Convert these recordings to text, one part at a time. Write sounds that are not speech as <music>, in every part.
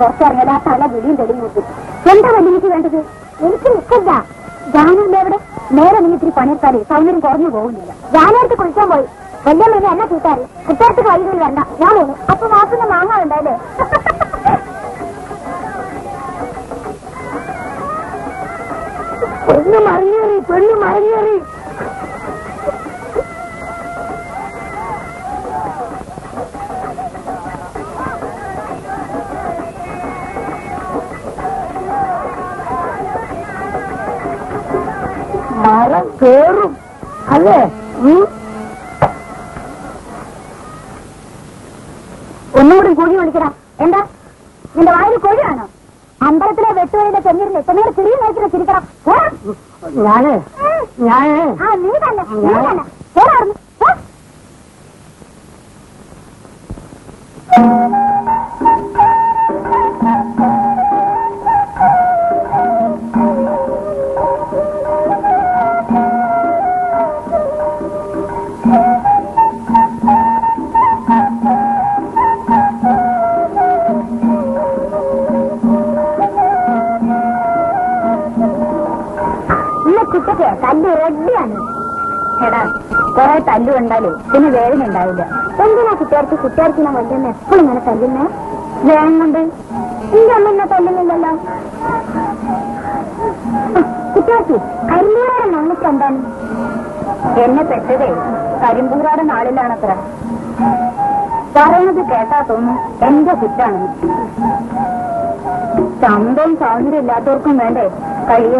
പുറത്തിറങ്ങിയത് ആ തല വിളിയും നോക്കി എന്താ വല്യമ്മക്ക് വേണ്ടത്? എനിക്ക് നിൽക്കില്ല ജാനുവിന്റെ എവിടെ നേരെ നീ ഇത്തിരി പണിയെടുത്താലേ സൗന്ദര്യം കുറഞ്ഞു പോകുന്നില്ല. ജാനുവർക്ക് കുളിക്കാൻ പോയി. വല്യമ്മ ഇനി എന്നെ കൂട്ടാറ് കുട്ടികൾക്ക് വൈകിട്ട് വേണ്ട. ഞാൻ പോകുന്നു അപ്പൊ മാസം വാങ്ങാറുണ്ടല്ലേ <laughs> പെണ്ണ് മറിഞ്ഞേറി പെണ്ണ് മറിഞ്ഞേറി. കേറും. അല്ലേ? ഒന്നുകൂടി കൂടി വിളിക്കടാ എന്താ? നിന്റെ വായിൽ കോഴിയാണോ അമ്പലത്തിലെ വെട്ടുവഴിയിലെ ചെന്നിരുന്ന് എത്തനേരെ ചെറിയ നേരത്തിന് ചിരിക്കണം. ഞാനേ? ഞാനേ ഞാൻ? ആ നീ തന്നെ. കുട്ടികൾക്ക് ഞാൻ വല്യമ്മ. എപ്പോഴും ഇങ്ങനെ തല്ലുന്നേ. വേണമുണ്ട് എന്റെ അമ്മ എന്നെ തല്ലുന്നില്ലല്ലോ. കുട്ടികൾക്ക് കരിമ്പൂരാടൻ നാളിക്ക് എന്താണ്? എന്നെ പെട്ടതേ കരിമ്പൂരാടൻ നാളിലാണത്ര. പറയുന്നത് കേട്ടാ തോന്നുന്നു എന്റെ കുറ്റാണ്. ചന്തവും സ്വാതന്ത്ര്യം ഇല്ലാത്തവർക്കും വേണ്ടേ? കഴിയ.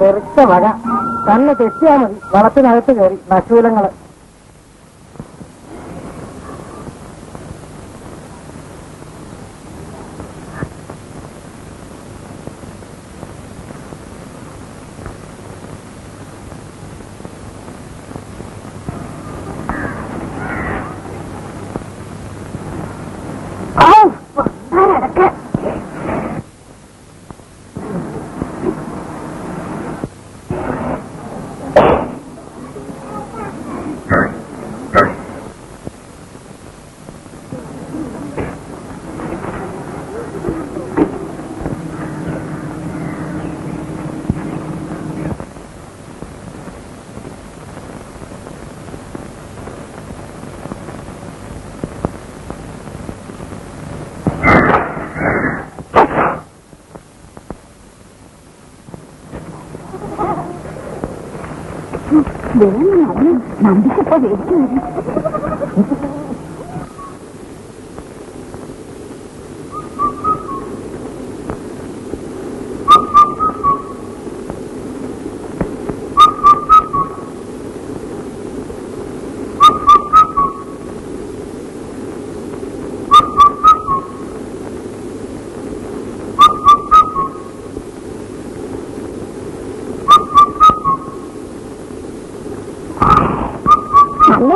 തെറിച്ച മഴ തന്നെ തെറ്റിയാ മതി. വളത്തിനകത്ത് കയറി നശൂലങ്ങൾ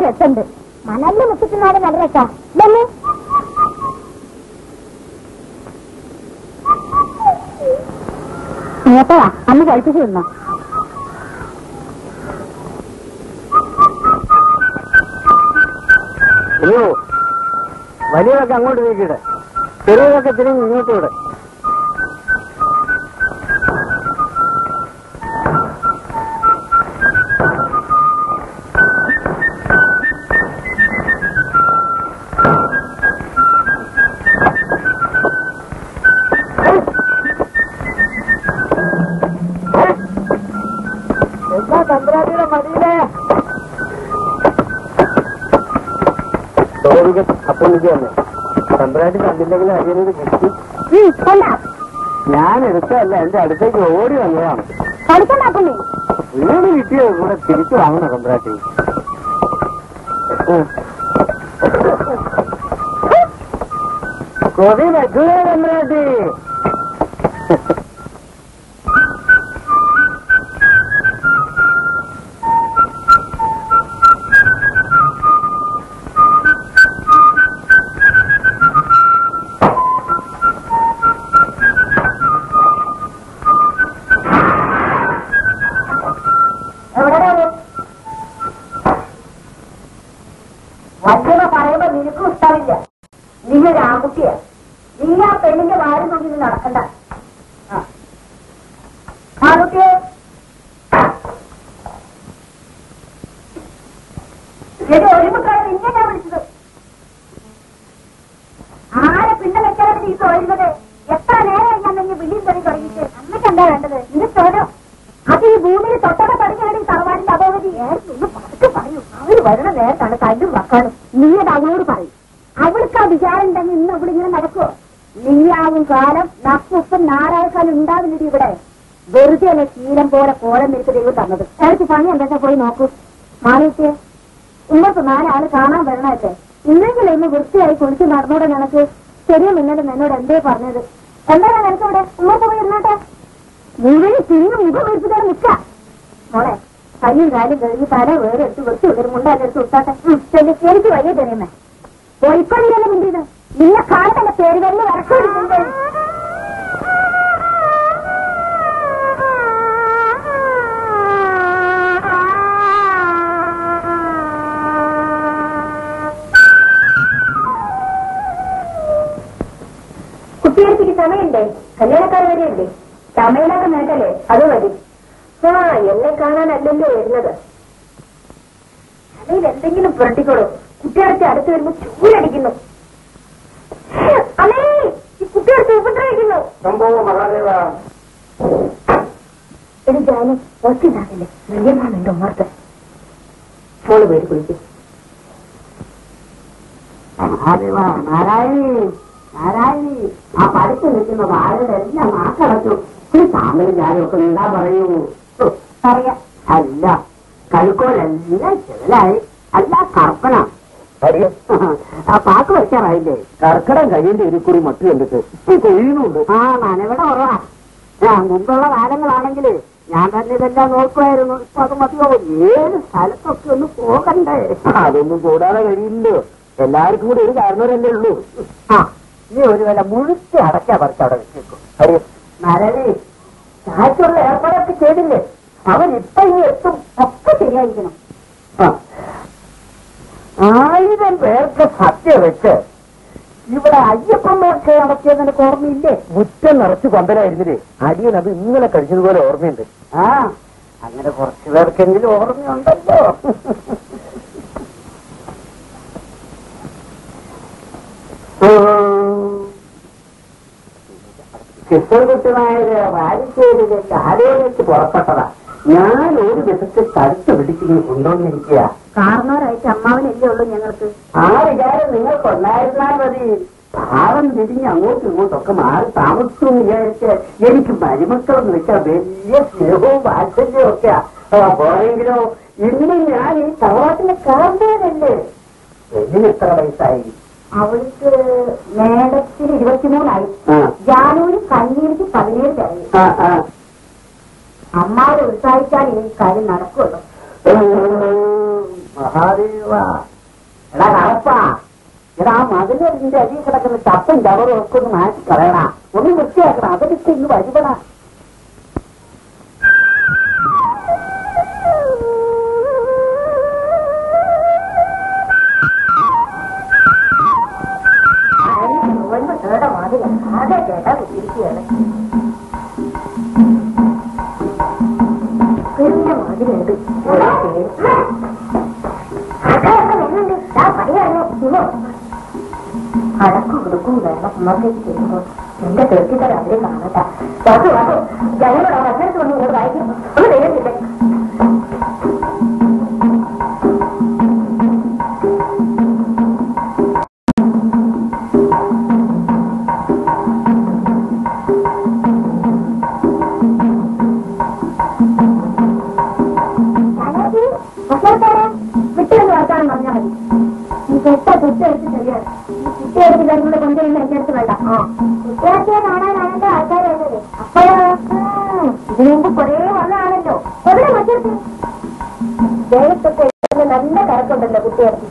രസമുണ്ട് മണലിൽ മുട്ടിക്കുന്നാലും നല്ല രസാ ഇതല്ലേ നേട്ടവാ അന്ന് കഴിപ്പിച്ചു തിന്നോ. അയ്യോ വലിയതൊക്കെ അങ്ങോട്ട് നീക്കിയിട്ട് ചെറിയതൊക്കെ തിരിഞ്ഞ് ഇങ്ങോട്ട് വിട്. തന്ത്രായിട്ട് കണ്ടില്ലെങ്കിൽ അരിയനത് കിട്ടി ഞാൻ എടുത്തല്ല എന്റെ അടുത്തേക്ക് ഓടി വന്നതാണ്. വീട് കിട്ടിയോ? കൂടെ തിരിച്ചു വാങ്ങണ തന്ത്രാട്ടി കൊതി വെക്കുക തന്ത്രാട്ടി നോക്കൂ. മാറിയിട്ടേ ഇന്നത്തെ നാലാൾ കാണാൻ വരണേ ഇന്നെങ്കിലും ഇന്ന് വൃത്തിയായി കുളിച്ച് നടന്നോടെ നിനക്ക്. ശരിയും ഇന്നലെ എന്നോട് എന്തേ പറഞ്ഞത്? എന്താണ് നിനക്ക് ഇവിടെ ഉമ്മത്ത് പോയി ഇരുന്നാട്ടെ. മുഴുവൻ തിരിഞ്ഞ് മുഖം വീഴ്ചക്കാരെ നിൽക്ക. മോളെ കയ്യും കാലും കഴുകി തല വേറെ എടുത്ത് വൃത്തി ഒരു മുണ്ടാലെടുത്ത് വിട്ടാട്ടെ. എനിക്ക് വയ്യ തരുന്നേ കഴിയേണ്ട ഒരു കുറി മട്ട് കണ്ടിട്ട് കൊഴിയുന്നുണ്ട്. ആ നനവിടെ കുറവാ മുമ്പുള്ള കാലങ്ങളാണെങ്കിൽ ഞാൻ തന്നെ ഇതെല്ലാം നോക്കുമായിരുന്നു. ഇപ്പൊ അത് മതിയോ ഏത് സ്ഥലത്തൊക്കെ ഒന്ന് പോകണ്ടേ? അതൊന്നും കൂടാതെ കഴിയില്ലോ എല്ലാവർക്കും കൂടി ഒരു കാരണവരല്ലേ ഉള്ളൂ. ആ നീ ഒരു വില മുഴുത്ത് അടയ്ക്കാ പറിച്ച് അവിടെ വെച്ചേക്കും. നരവി ചായക്കുള്ള ഏർപ്പാടൊക്കെ ചെയ്തില്ലേ? അവൻ ഇപ്പൊ ഇനി എത്തും. ഒക്കെ ശരിയായിരിക്കണം. ആയിരം പേർക്ക് സത്യ വെച്ച് ഇവിടെ അയ്യപ്പന്മാർക്ക് നടത്തിയത് നിനക്ക് ഓർമ്മയില്ലേ? മുറ്റം നിറച്ച് കൊമ്പനായിരുന്നില്ലേ അടിയൻ അത് ഇന്നലെ കഴിച്ചതുപോലെ ഓർമ്മയുണ്ട്. ആ അങ്ങനെ കുറച്ചു പേർക്കെങ്കിലും ഓർമ്മയുണ്ടല്ലോ. കൃഷ്ണൻകുട്ടിനായത് വാരിശ്ശേരിയിലേക്ക് ആരോഗ്യത്തിൽ പുറപ്പെട്ടതാ. ഞാൻ ഒരു ദിവസത്തെ കടുത്ത് പിടിച്ചിങ്ങനെ കൊണ്ടുവന്നിരിക്കുക കാരണവരായിട്ട് അമ്മാവനല്ലേ ഉള്ളൂ ഞങ്ങൾക്ക്. ആ വിചാരം നിങ്ങൾക്ക് ഉണ്ടായിരുന്നാൽ മതി. ഭാവം തിരിഞ്ഞ് അങ്ങോട്ടും ഇങ്ങോട്ടൊക്കെ മാറി താമസിച്ചു വിചാരിച്ച് എനിക്ക് മരുമക്കളെന്ന് വെച്ചാൽ വലിയ സ്നേഹവും വാത്സല്യവും ഒക്കെ പോയെങ്കിലോ ഇന്ന് ഞാൻ ഈ തറവാട്ടിലെ കാന്തേനല്ലേ പെണ്ണിന് എത്ര വയസ്സായി? അവൾക്ക് മേടത്തിന് ഇരുപത്തിമൂന്നായി. ജാനുവിന് കണ്ണീരിക്ക് പതിനേഴ് കഴിഞ്ഞു അമ്മാവരെ ഉത്സാഹിച്ചാൽ ഈ കാര്യം നടക്കുള്ളൂ. മഹാദേവ. എടാ കറപ്പാ എടാ മതിലിന്റെ അരി കിടക്കുന്ന ചപ്പും ചവറും ഒക്കെ ഒന്ന് മാറ്റി കളയണ ഒന്ന് വൃത്തിയാക്കണം. അതൊക്കെ ഇന്ന് വഴിപെടാ ആകെ കേട്ടാ കുത്തിരിക്കുകയാണ് പെരുന്ന മാതിരിയുണ്ട് അടക്കും കൊടുക്കും വേണം ഉമ്മത്തേക്ക് ചെയ്യുമ്പോൾ എന്റെ തീർച്ചയായിട്ടും അവരെ കാണട്ടെ വാസു വാസു ഞങ്ങളോട് അവിടെ അന്നേരത്ത് വന്ന് ഇങ്ങോട്ട് വായിക്കും ഒന്ന് വരുന്നില്ല ഈ തൊട്ട കുട്ടിയെടുത്ത് ശരിയാണ് ഈ കുട്ടിയെടുത്ത് തരുന്നത് കൊണ്ടുവരുന്ന എന്റെ അടുത്ത് വേണ്ട. കുട്ടിയാക്കിയെ കാണാനാണ് ആൾക്കാർ വരുന്നത് അപ്പോഴോ ഇതിനു മുമ്പ് കുറേ വന്നതാണല്ലോ എവിടെ മറ്റൊരു ദേഹത്തൊക്കെ നല്ല കറക്കുണ്ടല്ലോ കുട്ടിയെടുത്ത്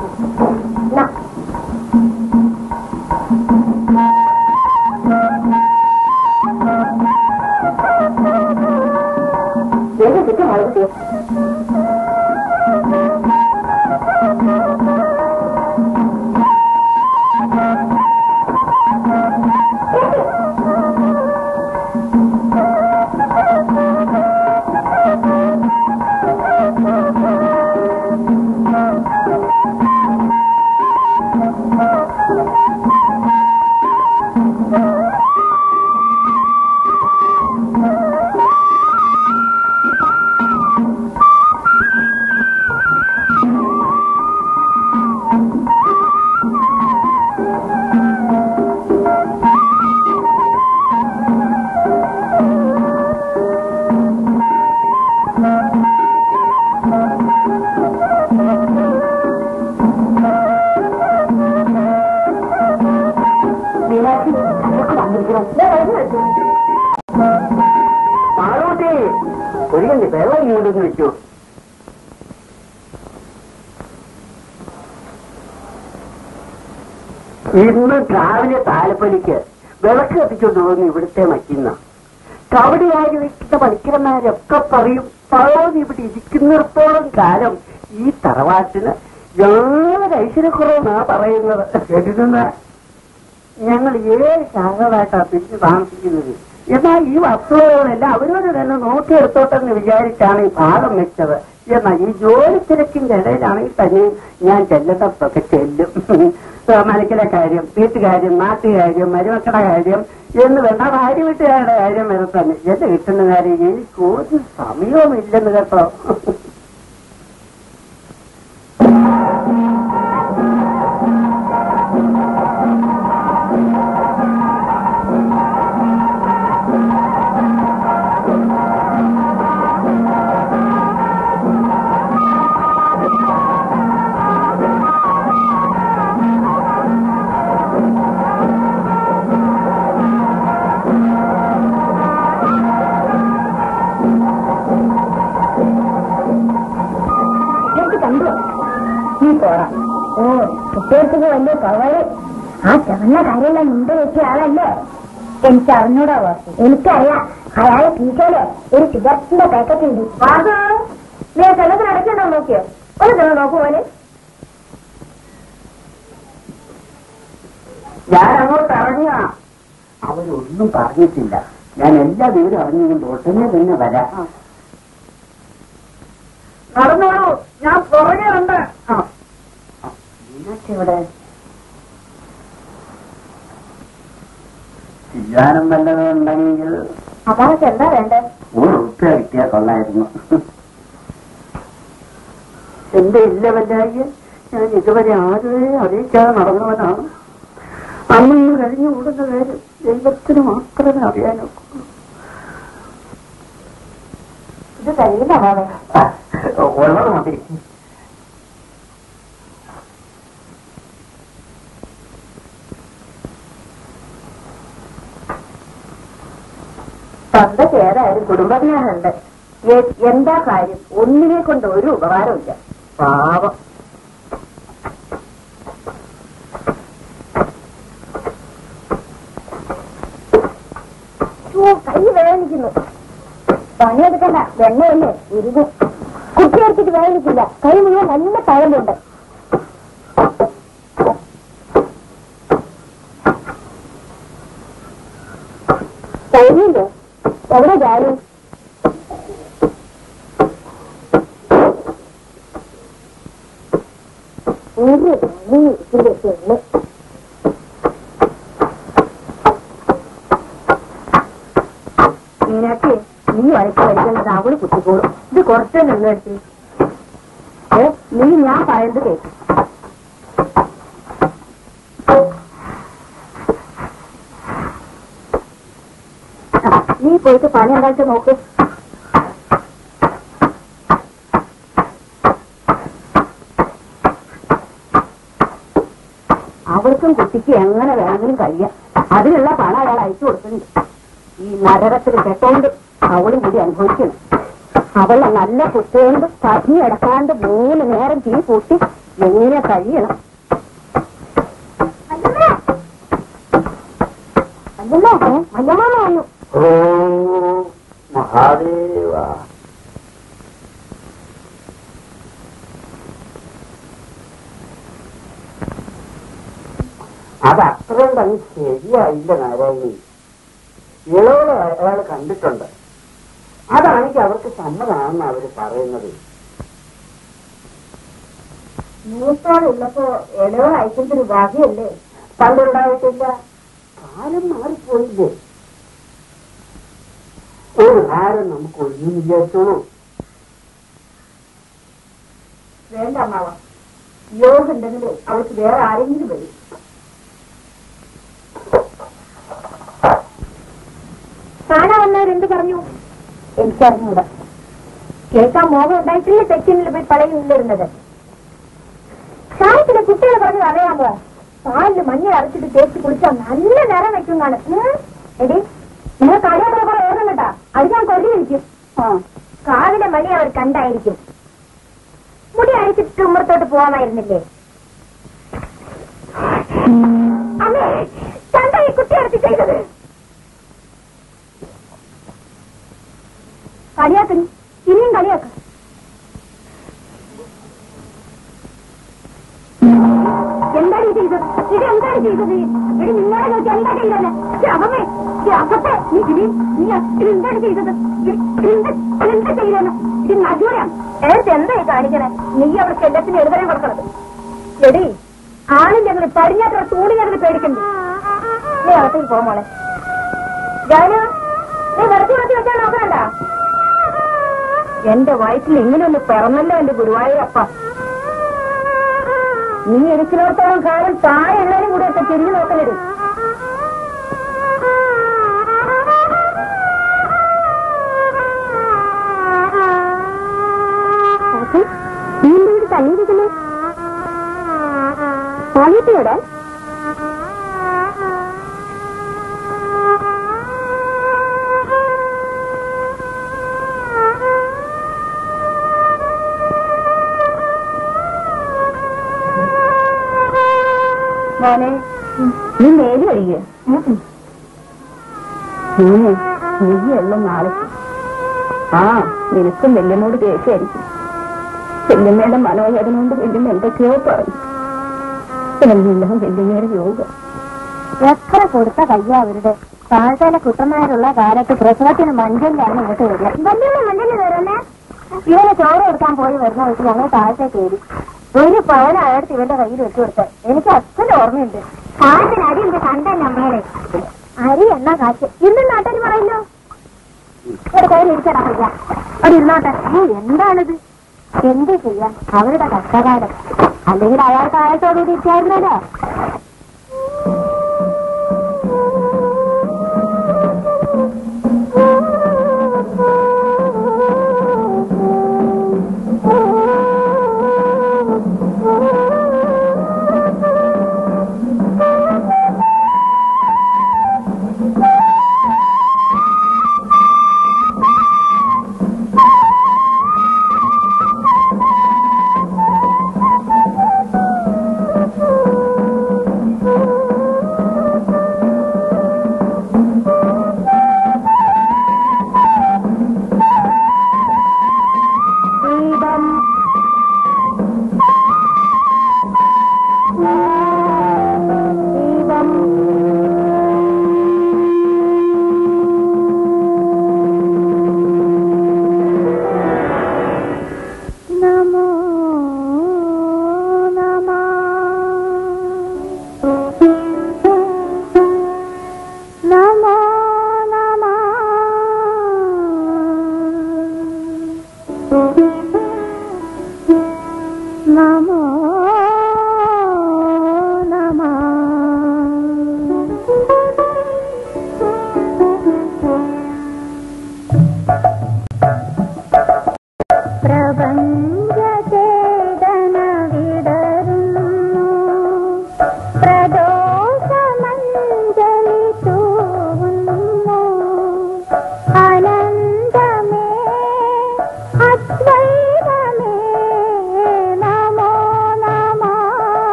വെള്ളം ഇങ്ങോട്ട് വെച്ചു ഇന്ന് രാവിലെ താലപ്പലിക്ക് വിളക്ക് കത്തിച്ചുകൊണ്ട് പോകുന്നു ഇവിടുത്തെ മറ്റുന്ന കവടിയായി വെക്കുന്ന പണിക്കരന്മാരൊക്കെ പറയും പഴോന്ന് ഇവിടെ ഇരിക്കുന്നിടത്തോളം കാലം ഈ തറവാട്ടിന് യാതൊരു ഐശ്വര്യക്കുറവെന്നാ പറയുന്നത്. കേട്ടിട്ടുണ്ട്? ഞങ്ങൾ ഏഴ് ശാഖകളായിട്ടാണ് തിരിച്ച് താമസിക്കുന്നത്. എന്നാൽ ഈ വസ്തുവകളെല്ലാം അവരോട് തന്നെ നോക്കിയെടുത്തോട്ടെന്ന് വിചാരിച്ചാണ് ഈ ഭാഗം വെച്ചത്. എന്നാൽ ഈ ജോലി തിരക്കിന്റെ ഇടയിലാണെങ്കിൽ തന്നെ ഞാൻ ചെല്ലുന്നതൊക്കെ ചെല്ലും. മനക്കിലെ കാര്യം വീട്ടുകാര്യം നാട്ടുകാര്യം മരുമക്കളുടെ കാര്യം എന്ന് വേണ്ട ഭാര്യ വീട്ടുകാരുടെ കാര്യം വരെ തന്നെ. എന്റെ കിട്ടുന്ന കാര്യം എനിക്ക് ഒരു സമയവും ഇല്ലെന്ന് കേട്ടോ. ഓ കുട്ടികൾക്ക് വലിയ കവറ് ആ ചവന്ന കാര്യമെല്ലാം മുണ്ട് വെച്ച ആളല്ലേ? എനിക്ക് അറിഞ്ഞൂടാ വാസു എനിക്കറിയാം അയാളെ കീശയിൽ ഒരു സിഗരറ്റിന്റെ പാക്കറ്റ് ഉണ്ട്. വാസു നീ ആ ചെല്ലത്തിന് അടയ്ക്കണ്ടോ നോക്കിയോ? ഒന്ന് ചെന്ന് നോക്കൂ പോലെ ഞാൻ അങ്ങോട്ട് അറിഞ്ഞ അവരൊന്നും പറഞ്ഞിട്ടില്ല. ഞാൻ എല്ലാ വിവരം അറിഞ്ഞുകൊണ്ട് ഒട്ടനെ തന്നെ വരാം. നടന്നോളൂ. ഞാൻ പുറകെ ഉണ്ട് ഇവിടെ ചെയ്യാനും വല്ലതും ഉണ്ടെങ്കിൽ വേണ്ടേ? ഒരു ഉറുപ്പ്യ കിട്ടിയാ കൊള്ളായിരുന്നു. എന്റെ ഇല്ല വല്ലായി ഞാൻ ഇതുവരെ ആരെയും അറിയിക്കാതെ നടന്നവനാണ്. അന്ന് കഴിഞ്ഞു കൂടുന്ന കാര്യം ദൈവത്തിന് മാത്രമേ അറിയാനൊക്കൂ ഇത് മാമേ ഉള്ളത് മതി. സ്വന്തം ഏതായാലും കുടുംബജ്ഞാനുണ്ട് എന്താ കാര്യം? ഒന്നിനെ കൊണ്ട് ഒരു ഉപകാരമില്ല പാവം. കൈ വേദനിക്കുന്നു. പണിയെടുക്കണ്ട. വെണ്ണയല്ലേ? ഇരുന്നു കുട്ടിയെടുത്തിട്ട് വേദനിക്കില്ല. കൈ മുഴുവൻ നല്ല തഴമ്പുണ്ട് കഴിഞ്ഞില്ലേ എവിടെ ജാനു ഒരു നീ വരച്ച് കഴിക്കുന്നത് അവൾ കുത്തിക്കോളും. ഇത് കുറച്ചേ നിന്നെടുത്ത് നീ ഞാൻ പറയുന്നത് കേൾക്കും നീ പോയിട്ട് പണി എന്തായിട്ട് നോക്ക്. അവർക്കും കുട്ടിക്ക് എങ്ങനെ വേണമെങ്കിലും കഴിയാം. അതിനുള്ള പണം അയാൾ അയച്ചു കൊടുക്കുന്നുണ്ട്. ഈ നരകത്തിൽ കെട്ടോണ്ട് അവളും കൂടി അനുഭവിക്കണം. അവളെ നല്ല കുട്ടിയോണ്ട് പഞ്ഞി അടക്കാണ്ട് മൂന്ന് നേരം തീ കൂട്ടി എങ്ങനെ കഴിയണം? നാരായണി ഇളവളെ അയാൾ കണ്ടിട്ടുണ്ട്. അതാണെങ്കിൽ അവർക്ക് സമ്മതമാണെന്ന് അവർ പറയുന്നത്. മൂത്തോടുള്ളപ്പോ ഇളവ് അയക്കുന്നൊരു ഭാഗ്യല്ലേ പണ്ടുണ്ടായിട്ടില്ല കാലം മാറിപ്പോയില്ലേ? ഒരു ഭാരം നമുക്ക് ഒഴിഞ്ഞു വിചാരിച്ചോളൂ. വേണ്ട അമ്മാവ. യോഗ ഉണ്ടെങ്കിൽ അവൾക്ക് വേറെ ആരെങ്കിലും വരും. വന്നവരെന്ത് പറഞ്ഞു? എനിക്കറിഞ്ഞൂട. കേൾക്കാൻ മോഹം ഉണ്ടായിട്ടില്ല? തെക്കിനിൽ പോയി പഴയുള്ളിരുന്നത് ചായത്തിലെ കുട്ടികൾ പറഞ്ഞത് അറിയാമോ? പാലിൽ മഞ്ഞൾ അരച്ചിട്ട് തേച്ച് കുളിച്ചാൽ നല്ല നിറം വെക്കുന്നതാണ്. എടി നിങ്ങൾ കളിയാത്ര കുറെ ഓർമ്മണ്ടാ അത് ഞാൻ കൊല്ലിയിരിക്കും. കാവിലെ മണി അവർ കണ്ടായിരിക്കും. മുടി അരച്ചിട്ട് ഉമ്മറത്തോട്ട് പോവാമായിരുന്നില്ലേ? അമ്മേ കണ്ട ഈ കുട്ടി അടുത്ത് ചെയ്തത്? ചെയ്തത് രാമത്തെ ഇതിന് നീ എന്താണ് ചെയ്തത് എന്ത് ചെയ്തത്? ഇത് നജൂരാം ഏത് എന്തായി കാണിക്കണേ? നീ അവർക്ക് എല്ലാത്തിനും എഴുതരം കൊടുക്കണത്. എടി ആളിന്റെ അങ്ങനെ പടിഞ്ഞാത്ര തൂണി ഞങ്ങൾ പേടിക്കണ്ടേ. നീ അകത്തേക്ക് പോ മോളെ. ജാനു നീ വെറുതെ വെച്ച് വെച്ചാൽ നോക്കണ്ട. എന്റെ വയറ്റിൽ ഇങ്ങനെയൊന്ന് പിറന്നല്ലോ എന്റെ ഗുരുവായൂരപ്പ. നീ ഇരിക്കുന്നിടത്തോളം കാലം താഴെ എല്ലാരും കൂടെ ഒക്കെ തിരിഞ്ഞു നോക്കലടി സാഹിത്യയുടെ മോനെ നീ മേൽ കഴിയുക മോനെ നീയല്ലോ നാളെ? ആ നിനക്കും വെല്ലുമോട് ദേഷ്യമായിരിക്കും വെല്ലുമ്മയുടെ മനോവേദന കൊണ്ട് വല്യമ്മ എന്തൊക്കെയോ പറഞ്ഞു എല്ലാം വല്യമ്മയുടെ യോഗം എത്ര കൊടുത്ത കയ്യ അവരുടെ? താഴ്ചയിലെ കുട്ടന്മാരുള്ള കാലത്ത് പ്രസവത്തിന് മഞ്ചലിലാണ് ഇങ്ങോട്ട് വരിക. ഇവനെ ചോറ് കൊടുക്കാൻ പോയി വരുന്ന വെച്ച് ഞങ്ങൾ താഴത്തെ കയറി. ഒരു പവൻ അയാൾക്ക് ഇവന്റെ കയ്യിൽ വെച്ചു എനിക്ക് അച്ഛന്റെ ഓർമ്മയുണ്ട്. കാശിന് അരി എന്റെ കണ്ടല്ല അമ്മയുടെ. അരി എന്നാ കാശ്? ഇന്നും നാട്ടുകാർ പറയല്ലോ. ഒരു കയ്യിൽ ഇരിക്കടാ പയ്യ അവിടെ ഇരുന്നോട്ടെ. എന്താണിത്? എന്ത് ചെയ്യാൻ? അവരുടെ കഷ്ടകാലം. അല്ലെങ്കിൽ അയാൾക്ക് അയാൾ ദീപം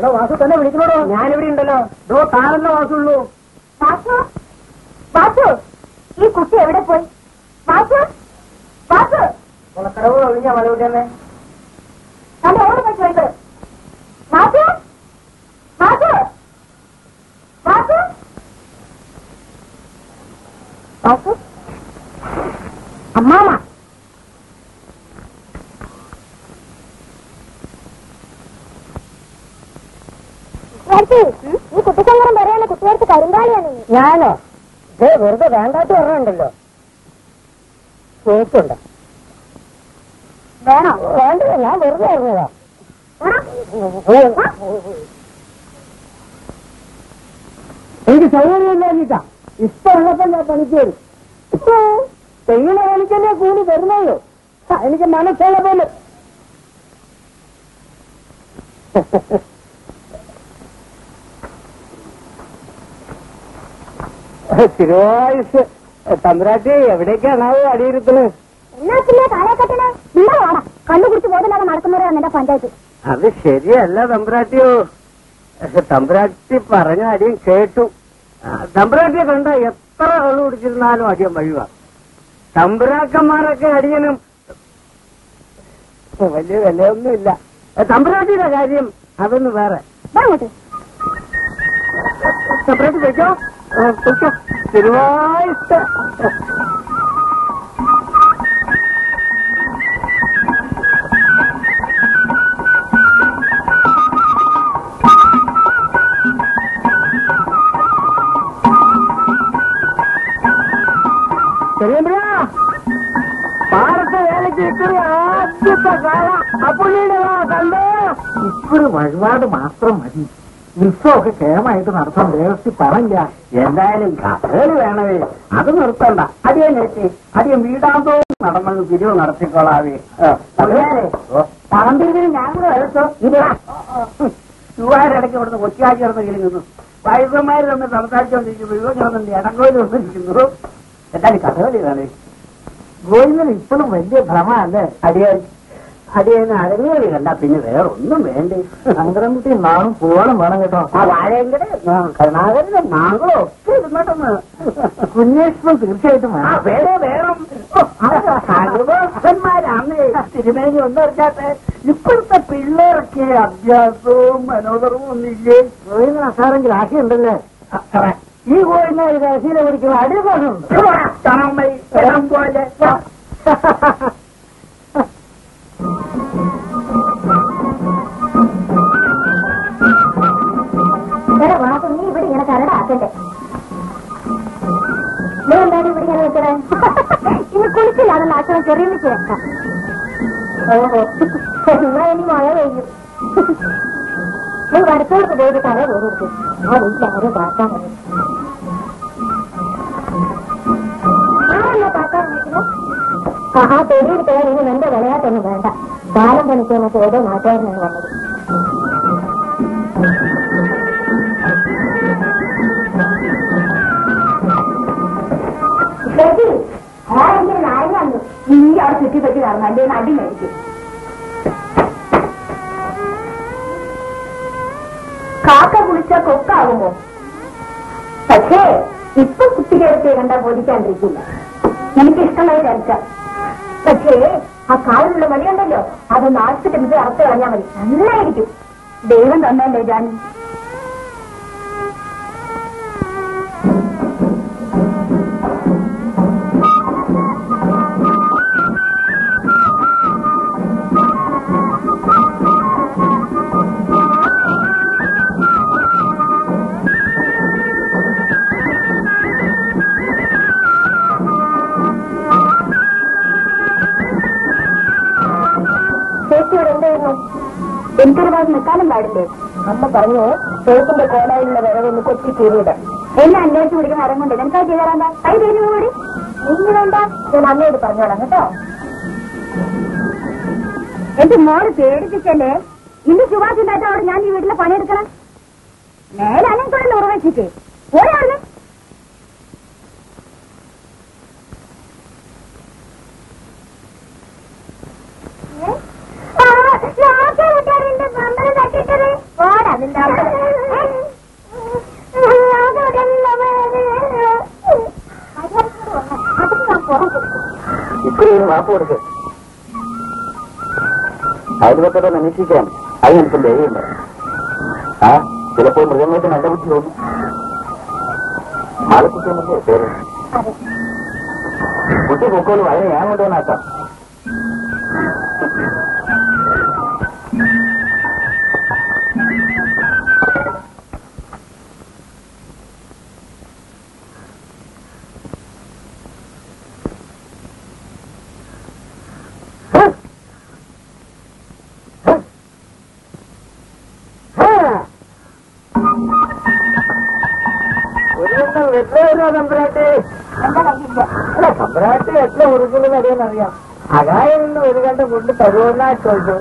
എടാ വാസു തന്നെ വിളിക്കണോടോ? ഞാനിവിടെ ഉണ്ടല്ലോ. ഡോ താനല്ലോ വാസുള്ളൂ. വാസു? വാസു? ഈ കുട്ടി എവിടെ പോയി? വാസു? വാസു? കുളക്കടവ് ഒഴിഞ്ഞ മലവിട്ടേ തന്നെ എവിടെ പോയി ചോദിച്ചത് വാസു? വാസു? വാസു? വാസു അമ്മാമ ഈ കുട്ടിച്ചങ്കരം പറയാണ് കുട്ടികൾക്ക് കരിങ്കാളിയാണ് ഞാനോ? ഇതേ വെറുതെ വേണ്ടാത്ത പറഞ്ഞുണ്ടല്ലോ കേക്കുണ്ട്? വേണോ? വേണ്ടത് ഞാൻ വെറുതെ അറിഞ്ഞതാ. എനിക്ക് സൗകര്യമില്ലാഞ്ഞിട്ടാ ഇഷ്ടമുള്ളപ്പോ ഞാൻ പണിക്ക് വരും. ചെയ്യുന്ന പണിക്കല്ലേ കൂലി തരുന്നല്ലോ എനിക്ക് മനസ്സുള്ള പോലെ. തിരുവായുസ്. തമ്പുരാട്ടി എവിടേക്കാണാവോ അടിയിരുത്തുന്നത് കുടിച്ച് ബോധമില്ലാതെ നടക്കുന്നവരാണ് എന്റെ പഞ്ചായത്ത്. അത് ശരിയല്ല തമ്പ്രാട്ടിയോ. തമ്പ്രാട്ടി പറഞ്ഞ അടിയും കേട്ടു. തമ്പ്രാട്ടിയെ കണ്ട എത്ര വെള്ളം കുടിച്ചിരുന്നാലും അടിയൻ വഴിവാ. തമ്പുരാക്കന്മാരൊക്കെ അടിയനും. വലിയ വിലയൊന്നുമില്ല. ഇല്ല തമ്പുരാട്ടിയുടെ കാര്യം അതൊന്ന് വേറെ. അങ്ങോട്ട്. വെച്ചോ വെച്ചോ തിരുവായിട്ട് ചെറിയമ്പ്രാ പാടത്തെ വേലയ്ക്ക് ഇക്കുറി ആദ്യത്തെ കാലം അപ്പുള്ളിയുടെ കണ്ടോ ഇക്കുറി വഴിപാട് മാത്രം മതി ഉത്സവമൊക്കെ ക്ഷേമമായിട്ട് നടത്താൻ ദേവസ്ഥി പറഞ്ഞില്ല. എന്തായാലും കഥകളി വേണവേ. അത് നിർത്തണ്ട. അടിയൻ എത്തി അടിയൻ വീടാന്തോ നടന്നത് പിരിവ് നടത്തിക്കോളാവേ. പറമ്പിരിവിന് ഞാൻ കൂടെ എടുത്തോ ഇല്ല ചൂവാരിടയ്ക്ക് ഇവിടുന്ന് കൊച്ചിയാക്കി ഇറന്ന് കിളിങ്ങുന്നു വൈദ്യന്മാർ തമ്മിൽ സംസാരിച്ചുകൊണ്ടിരിക്കുന്നു. ഇവ കിടന്നുണ്ട് ഇടങ്കോയിൽ വന്നിരിക്കുന്നു. എന്തായാലും കഥകളി വേണേ. ഗോവിന്ദൻ ഇപ്പോഴും വലിയ ഭ്രമല്ലേ അടിയൻ അടിയന് അരങ്ങേറി കണ്ട പിന്നെ വേറെ ഒന്നും വേണ്ടേ. ശങ്കരൻകുട്ടി നാളും പോകണം വേണം കേട്ടോ. ആ വാഴയങ്കടെ. കരുണാകരന്റെ നാങ്ങളും ഒക്കെ ഇരുന്നിട്ടൊന്ന്. കുഞ്ഞേശ്വരം തീർച്ചയായിട്ടും വേറെ വേണം. സർവഭക്തന്മാരാണ് തിരുമേനി ഒന്നും അറിയാത്ത ഇപ്പോഴത്തെ പിള്ളേർക്ക് അഭ്യാസവും മനോദർവും ഒന്നില്ലേ കോയിന് അസാറെങ്കിൽ ആശയുണ്ടല്ലേ? ഈ കോയിന് ഒരു രസീല പിടിക്കുന്ന അടിപാടുണ്ട് പോലെ. <laughs> നീ എന്താണ് ഇവിടെ ഇങ്ങനെ നിൽക്കണേ? <laughs> ഇന്ന് കുളിച്ചില്ലാണെന്ന് അച്ഛനെ ചെറിയ വെക്കാം ഓഹോ എന്നാ ഇനി മഴ പെയ്യും. <laughs> നീ വടത്തോട്ട് പോയിട്ട് കട പോകരുത് ആ വീട്ടിലാരും പാക്കാൻ ആ തൊഴിൽ പേര് ഇനി എന്റെ വിളയാട്ടൊന്നും വേണ്ട. ബാലം പണിക്ക് നമുക്ക് ഏതോ നാട്ടുകാരനാണ് വന്നത്. നീ അവിടെ ചുറ്റിപ്പറ്റി നടന്നു. എന്റെ നടി മേടിക്കും. കാക്ക കുളിച്ച കൊക്കാകുമോ? പക്ഷേ ഇപ്പൊ കുട്ടികളെ കണ്ടാ ബോധിക്കാണ്ടിരിക്കില്ല. എനിക്കിഷ്ടമായി ധരിക്കാം പക്ഷേ ആ കാലിലുള്ള വഴിയുണ്ടല്ലോ. അത് നാട്ടിട്ട് ഇത് അറുത്ത് കളഞ്ഞാൽ മതി. നന്നായിരിക്കും. ദൈവം തന്നല്ലേ ജാനി. അമ്മ പറഞ്ഞു ചേട്ടന്റെ കോലായിലുള്ള വിറകൊന്ന് കൊച്ചി കീറിയിട. എന്നെ അന്വേഷിച്ച് പിടിക്കുന്ന അരം കൊണ്ട് എനിക്കാ തരുന്നു കൂടി ഇനി വേണ്ട ഞാൻ അമ്മയോട് പറഞ്ഞോളാം കേട്ടോ? എന്റെ മോൾ പേടിപ്പിച്ചല്ലേ? ഇന്ന് ശുഭാശുണ്ടായിട്ടോട് ഞാൻ ഈ വീട്ടിലെ പണിയെടുക്കണം മേലെ തൊഴിൽ ഉറവച്ചിട്ട് ഒരാൾ ഇത്രയും വാപ്പ് കൊടുക്ക് അയൽവക്കത്തെ അന്വേഷിക്കാൻ അതിനടുത്ത് ധൈര്യമുണ്ട് ആ ചിലപ്പോൾ മൃഗങ്ങൾക്ക് നല്ല ബുദ്ധി തോന്നും മാളക്കുട്ടിയൊന്നുമില്ലേ പേര് കുട്ടി പൊക്കോളൂ അതിനെ ഞാൻ കൊണ്ടുവന്നാക്കാം തമ്പ്രാട്ടി എത്ര ഉറുക്കുന്നത് അറിയാന്നറിയാം അകായം നിന്ന് ഒരു കണ്ട് കൊണ്ട് തരുവെന്നാ ചോദിച്ചു.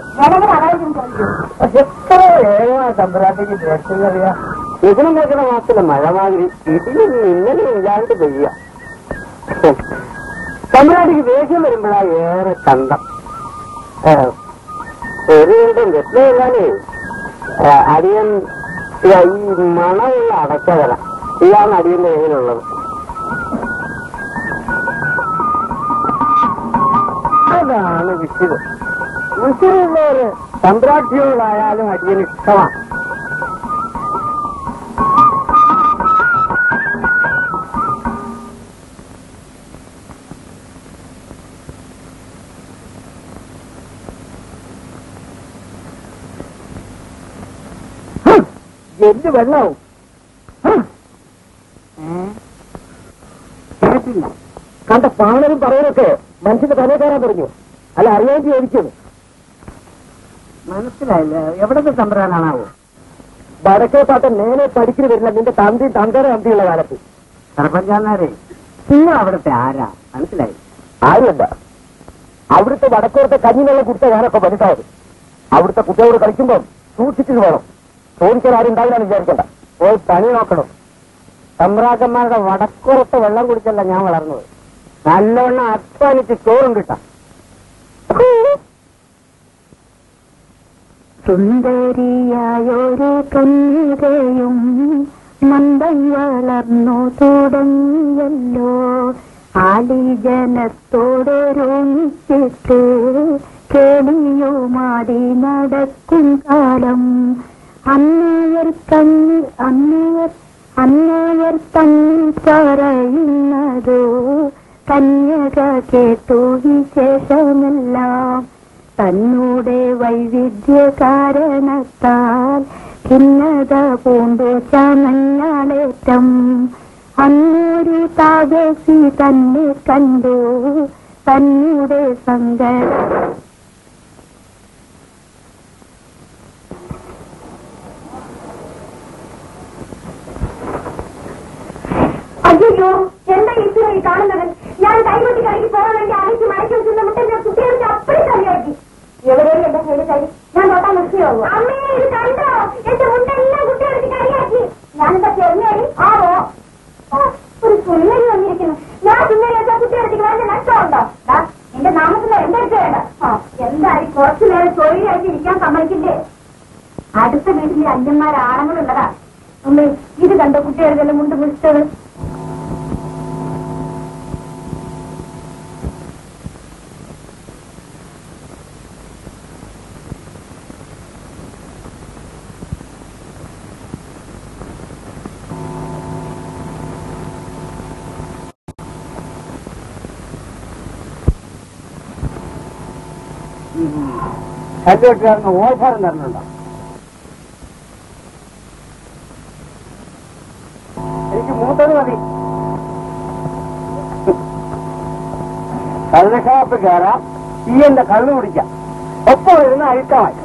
പക്ഷെ എത്ര വേഗമാണ് സമ്പ്രാട്ടിക്ക് ദേഷ്യം അറിയാം. ഇതിനും കേൾക്കുന്ന മാസത്തിലെ മഴ മാതിരി ഇതിന് ഇന്നലെ ഇല്ലാണ്ട് പെയ്യ. സമ്പ്രാട്ടിക്ക് ദേഷ്യം വരുമ്പോഴാ ഏറെ ഏ, ഒരു കണ്ടും രത്നമില്ലാലേ അടിയൻ ഈ മണമുള്ള അടച്ച വില ഇതാണ് അടിയന്റെ കയ്യിലുള്ളത്. അതാണ് വിശുത് വിശുദ്ധുള്ളവര് സമ്പ്രാട്ടിയോടായാലും അടിയന് ഇഷ്ടമാണ്. എന്ത് വെള്ളവും? കണ്ട പാണരും പറയലൊക്കെ മനുഷ്യന്റെ തലേ കയറാൻ തുടങ്ങി അല്ല അറിയാൻ ചോദിച്ചത് മനസ്സിലായില്ല. എവിടത്തെ തമ്പരാനാണാവോ? വടക്കേ പാട്ട നേരെ പഠിക്കുന്ന വരില്ല. നിന്റെ തന്തി തന്തര തന്തിയുള്ള കാലത്ത്. സർപ്പഞ്ചാന്നാരെ നിങ്ങൾ അവിടുത്തെ ആരാ? മനസ്സിലായി. ആരുമല്ല. അവിടുത്തെ വടക്കോടത്തെ കഞ്ഞിനുള്ള കുടിച്ച ഞാനൊക്കെ വലുതായത് അവിടുത്തെ കുട്ടികളോട് കളിക്കുമ്പോൾ സൂക്ഷിച്ചിട്ട് വേണം. ചോദിക്കാൻ ആരും ഉണ്ടാവില്ലെന്ന് വിചാരിക്കണ്ട. പോയി പണി നോക്കണം. സമ്രാജന്മാരുടെ വടക്കുറത്ത് വെള്ളം കുടിച്ചല്ല ഞാൻ വളർന്നത്. നല്ലവണ്ണം അധ്വാനിച്ച് ചോറും കിട്ടാം. സുന്ദരിയായൊരു കന്യകയും മന്ദം വളർന്നു തുടങ്ങിയല്ലോ. ആലിജനത്തോടൊരുമിച്ചിട്ട് കേളിയുമാടി നടക്കും കാലം. അന്നയർ തമ്മിൽ അന്നയർ അന്നയർ തമ്മിൽ പറയുന്നതോ കന്യക കേട്ടു വിശേഷമെല്ലാം. തന്നൂടെ വൈവിധ്യ കാരണത്താൽ ഭിന്നത പൂണ്ടു അന്നൂരി അന്നൊരു തന്നെ കണ്ടു തന്നൂടെ സങ്ക അയ്യോ എന്താ ഈ കാണുന്നത് ഞാൻ കൈമതി കഴിഞ്ഞ് പോകാൻ വേണ്ടി അരച്ച് മയക്കി വെച്ചിരുന്ന മുട്ട ഞാൻ കുട്ടികൾക്ക് അപ്പഴേ തലയാക്കി എവിടെയും എന്റെ കയ്യിൽ കരി ഞാൻ നോക്കാൻ നിർത്തിയോ അമ്മേ ഇത് കണ്ടോ? എന്റെ മുട്ട എല്ലാം കുട്ടികൾക്ക് കരിയാക്കി ഞാനെന്താ ചെറിയായി ആവോ? ഒരു സുന്ദരി വന്നിരിക്കുന്നു. ഞാൻ സുന്ദരി വെച്ചാൽ കുട്ടികൾക്ക് വലിയ നഷ്ടമുണ്ടോ? എന്റെ നാമത്തിൽ എന്റെ അടുത്ത് വേണ്ട ആ, എന്തായി? കുറച്ചു നേരം തൊഴിലായിട്ട് ഇരിക്കാൻ സമ്മതിക്കില്ലേ? അടുത്ത വീട്ടിലെ അന്യന്മാരാണങ്ങളുള്ളതാ. അമ്മേ ഇത് കണ്ടോ കുട്ടികൾക്കെല്ലാം മുണ്ട് പുസ്തകം കല്ലുവെട്ടുകാരന് ഓഫർ തരണുണ്ടോ എനിക്ക് മൂത്തത് മതി. കള്ളഷാപ്പ് കയറാം ഈ എന്റെ കള്ളു കുടിക്കാം. ഒപ്പം വരുന്ന അഴുക്കമായി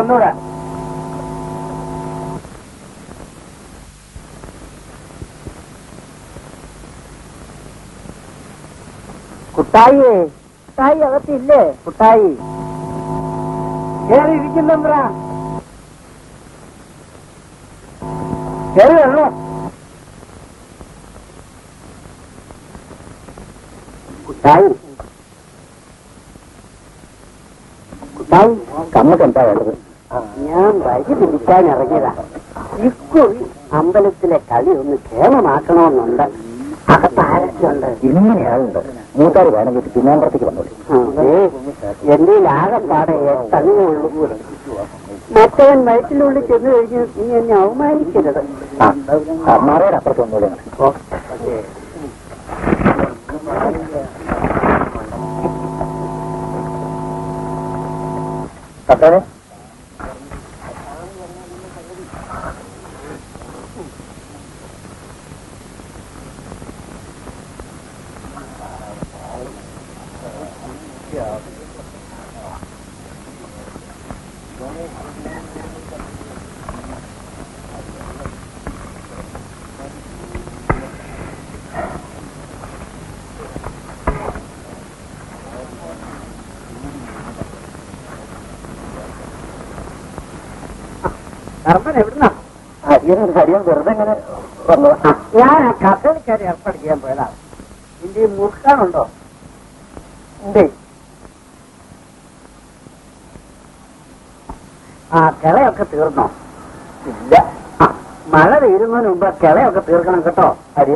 ഒന്നുകൂടെ. കുട്ടായി. കുട്ടായി അകത്തില്ലേ? കുട്ടായി. കേറി ഇരിക്കുന്നമ്പ്ര കേറി വരണോ. കുട്ടായി. കുട്ടായി കമ്മക്ക് എന്താ വേണ്ടത്? ഞാൻ വഴി പിടിക്കാൻ ഇറങ്ങിയതാ. ഇക്കുറി അമ്പലത്തിലെ കളി ഒന്ന് ക്ഷേമമാക്കണമെന്നുണ്ട്. അകത്താരൊക്കെയുണ്ട് ഇങ്ങനെയാളുണ്ട് മൂത്താറ് വേണമെങ്കിൽ പിന്നാമ്പുറത്തേക്ക് വന്നോളൂ. എന്റെ ആകെപ്പാടെ എട്ടങ്ങേ ഉള്ളൂ. മറ്റവൻ വയറ്റിനുള്ളിൽ ചെന്ന് കഴിഞ്ഞ് നീ എന്നെ അവമാനിക്കരുത്. അമ്മാറയുടെ അപ്പുറത്ത് വന്നോളൂ കത്തോടെ കർമ്മൻ എവിടുന്നാ? ഹരിയൻ വെറുതെ ഇങ്ങനെ വന്നതാ. ഞാൻ ആ കഥകളിക്കാരെ ഏർപ്പാട് പോയതാണ് പോയതാ. നിന്റെ ഈ മുറുക്കാനുണ്ടോ ഉണ്ട്. ആ കിളയൊക്കെ തീർന്നോ? ഇല്ല. മഴ തീരുന്നതിന് മുമ്പ് കിളയൊക്കെ തീർക്കണം കേട്ടോ ഹരി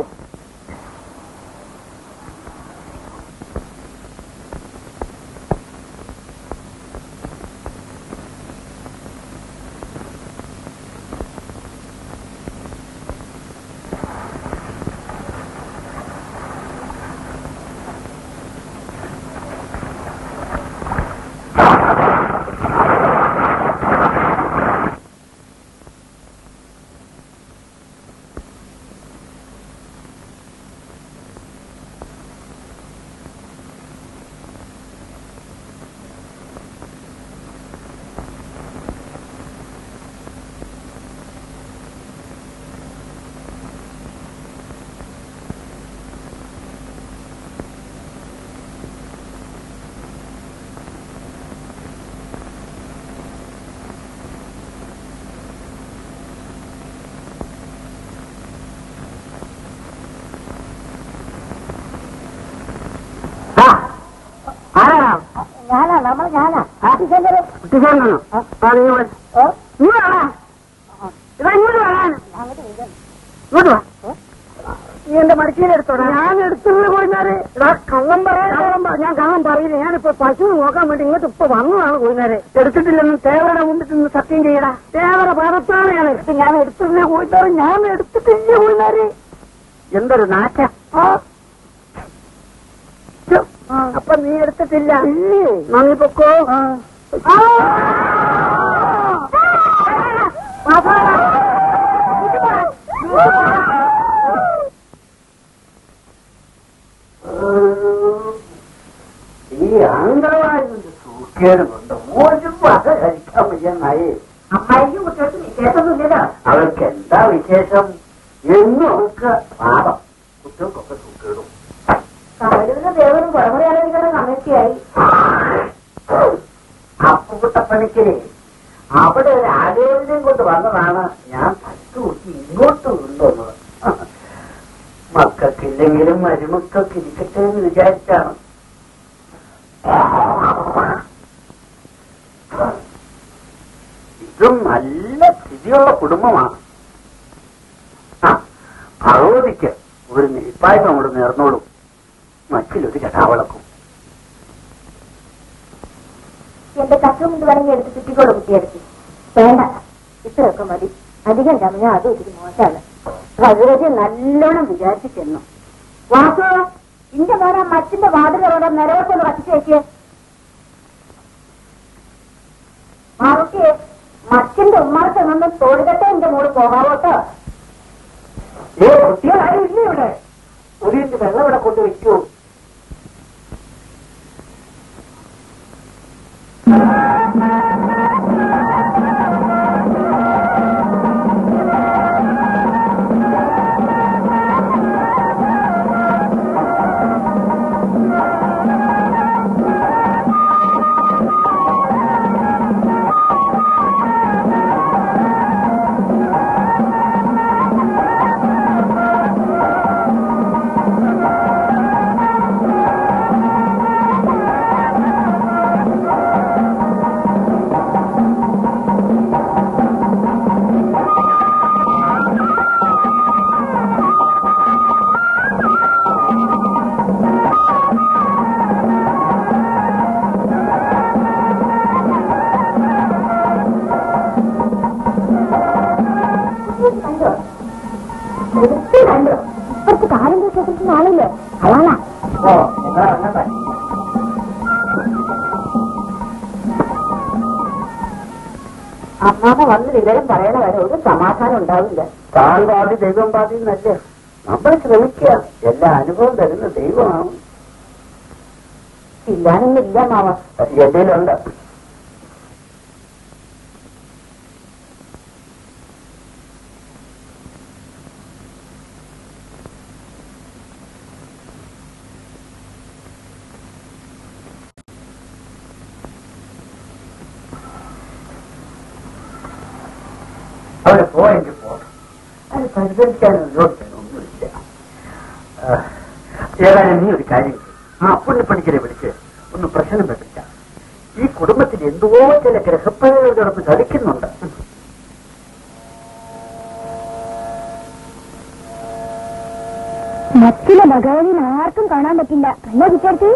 ആരാ ഞാനാ? ഞാനാ കുട്ടിക്കാരനാണോ ആ. നീ ഇവിടെ. ഇങ്ങോട്ട് വാ. നീ എന്റെ മടിക്കയിലെടുത്തോടാ ഞാൻ കോഴിനാരെ ഇതാ കള്ളം പറയാൻ ഞാൻ കള്ളം പറയില്ല. ഞാനിപ്പോ പശു നോക്കാൻ വേണ്ടി ഇങ്ങോട്ട് ഇപ്പൊ വന്നതാണ് കോഴിനാരെ എടുത്തിട്ടില്ലെന്ന് തേവരുടെ മുമ്പിൽ നിന്ന് സത്യം ചെയ്യടാ. തേവര പാദത്താണ് ഞാൻ എടുത്ത് ഞാൻ എടുത്തില്ല കോഴിനാറ് ഞാൻ എടുത്തിട്ടില്ല കോഴിനാരെ എന്തൊരു നാറ്റ. അപ്പൊ നീ എടുത്തിട്ടില്ല. നന്ദി പൊക്കോ. ഈ അന്തരവാദിന്റെ സൂക്കേട് കൊണ്ട് ഒരു വക കഴിക്കാൻ വയ്യെന്നായി. അമ്മായിക്കും കുട്ടികൾക്ക് വിശേഷമൊന്നുമില്ലല്ലോ അവർക്ക് എന്താ വിശേഷം? എന്നും അവർക്ക് പാപം. കുട്ടികൾക്കൊക്കെ സൂക്കേടും. അപ്പുകുട്ടപ്പണിക്കരെ അവിടെ ഒരു ആലോചനയും കൊണ്ട് വന്നതാണ് ഞാൻ ഇങ്ങോട്ട് കൊണ്ടുവന്നത്. മക്കൾക്കില്ലെങ്കിലും മരുമക്കൾക്ക് ഇരിക്കട്ടെ എന്ന് വിചാരിച്ചാണ്. ഇതും നല്ല സ്ഥിതിയുള്ള കുടുംബമാണ്. ഭഗവതിക്ക് ഒരു നെയ്പായ്മ അവിടെ നേർന്നോളൂ. മറ്റിലൊരു കഥാവളക്കും. എന്റെ കച്ചവും കൊണ്ട് വേണമെങ്കിൽ എടുത്ത് ചുറ്റിക്കോളൂ കുട്ടിയെടുത്ത്. വേണ്ട ഇത്രയൊക്കെ മതി. അധികം ചമഞ്ഞ അതും ഇത്തിരി മോശമാണ്. ഭഗവതി നല്ലോണം വിചാരിച്ചു ചെന്നു വാസു ഇന്റെ മോനെ മച്ചിന്റെ വാതിലോടെ നിലവത്തൊന്ന് കത്തിച്ചേക്ക് മാറുട്ടി മച്ചിന്റെ ഉമ്മാർക്ക് നിന്ന് തോടുകട്ടെ എന്റെ മോൾ പോകാവോട്ടോ കുട്ടികളാരും ഇല്ല ഇവിടെ? ഒരു വെള്ളം ഇവിടെ കൊണ്ട് വെക്കൂ. Thank you. ആളില്ലേ അയാളാ അമ്മാമ വന്ന് വിവരം പറയണ വരെ ഒരു സമാധാനം ഉണ്ടാവില്ല. താൻ പാതി ദൈവം പാതി എന്നല്ലേ നമ്മൾ ശ്രമിക്കുക എല്ലാ അനുഭവം തരുന്ന ദൈവമാണ്. ഇല്ലാനൊന്നില്ല മാവ എന്റെയിലുണ്ട് അവർ പോയെങ്കിൽ പോകണം അത് പരിഹരിക്കാനും വിരോധിക്കാനും ഒന്നുമില്ല ആ, ഏതായാലും നീ ഒരു കാര്യം. ആ പുണ്യപ്പണിക്കരെ വിളിച്ച് ഒന്ന് പ്രശ്നം വെപ്പിച്ച ഈ കുടുംബത്തിൽ എന്തോ ചില ഗ്രഹപ്പഴകളോടൊപ്പം കളിക്കുന്നുണ്ട്. മറ്റുള്ള ഭഗവതിന് ആർക്കും കാണാൻ പറ്റില്ല. അല്ല കുട്ടിയടുത്ത്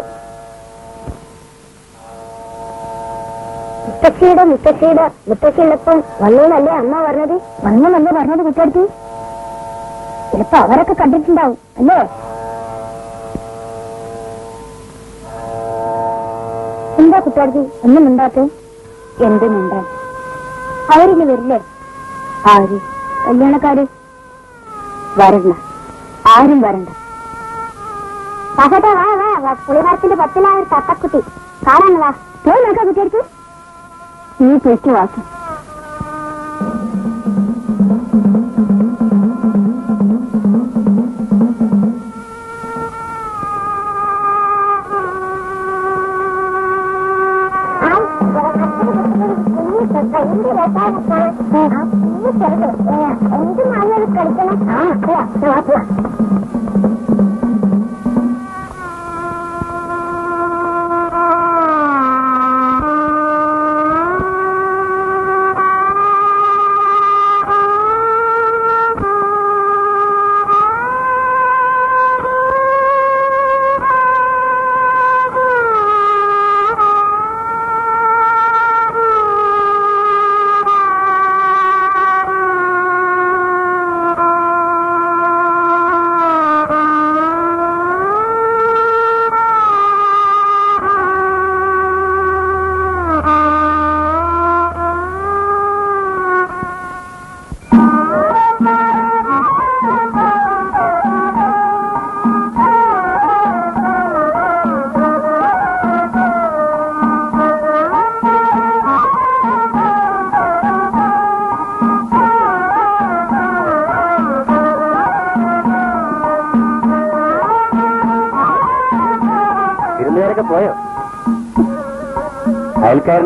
മുത്തശ്ശിയുടെ മുത്തശ്ശിയുടെ മുത്തശ്ശിയുള്ളപ്പം വന്നൂന്നല്ലേ അമ്മ പറഞ്ഞത്? വന്നൂന്നല്ലേ പറഞ്ഞത് കുട്ടിയടുത്ത്? ചിലപ്പോ അവരൊക്കെ കണ്ടിട്ടുണ്ടാവും അല്ലേ? എന്താ കുട്ടിയടുത്ത്? ഒന്നും മിണ്ടാത്ത? എന്ത് മിണ്ടാൻ? അവരിന്ന് വരില്ലേ? ആര്? കല്യാണക്കാര്? വരണ്ട. ആരും വരണ്ട. സഹത വാ വാ പുളിമരത്തിന്റെ പത്തിലായ ഒരു തത്തക്കുട്ടി. കാണാൻ പോയി നോക്കാം കുട്ടിയെടുത്ത്. നീ പൊയ്ക്ക് വാക്ക് എന്ത് മാങ്ങ കളിക്കണം ആ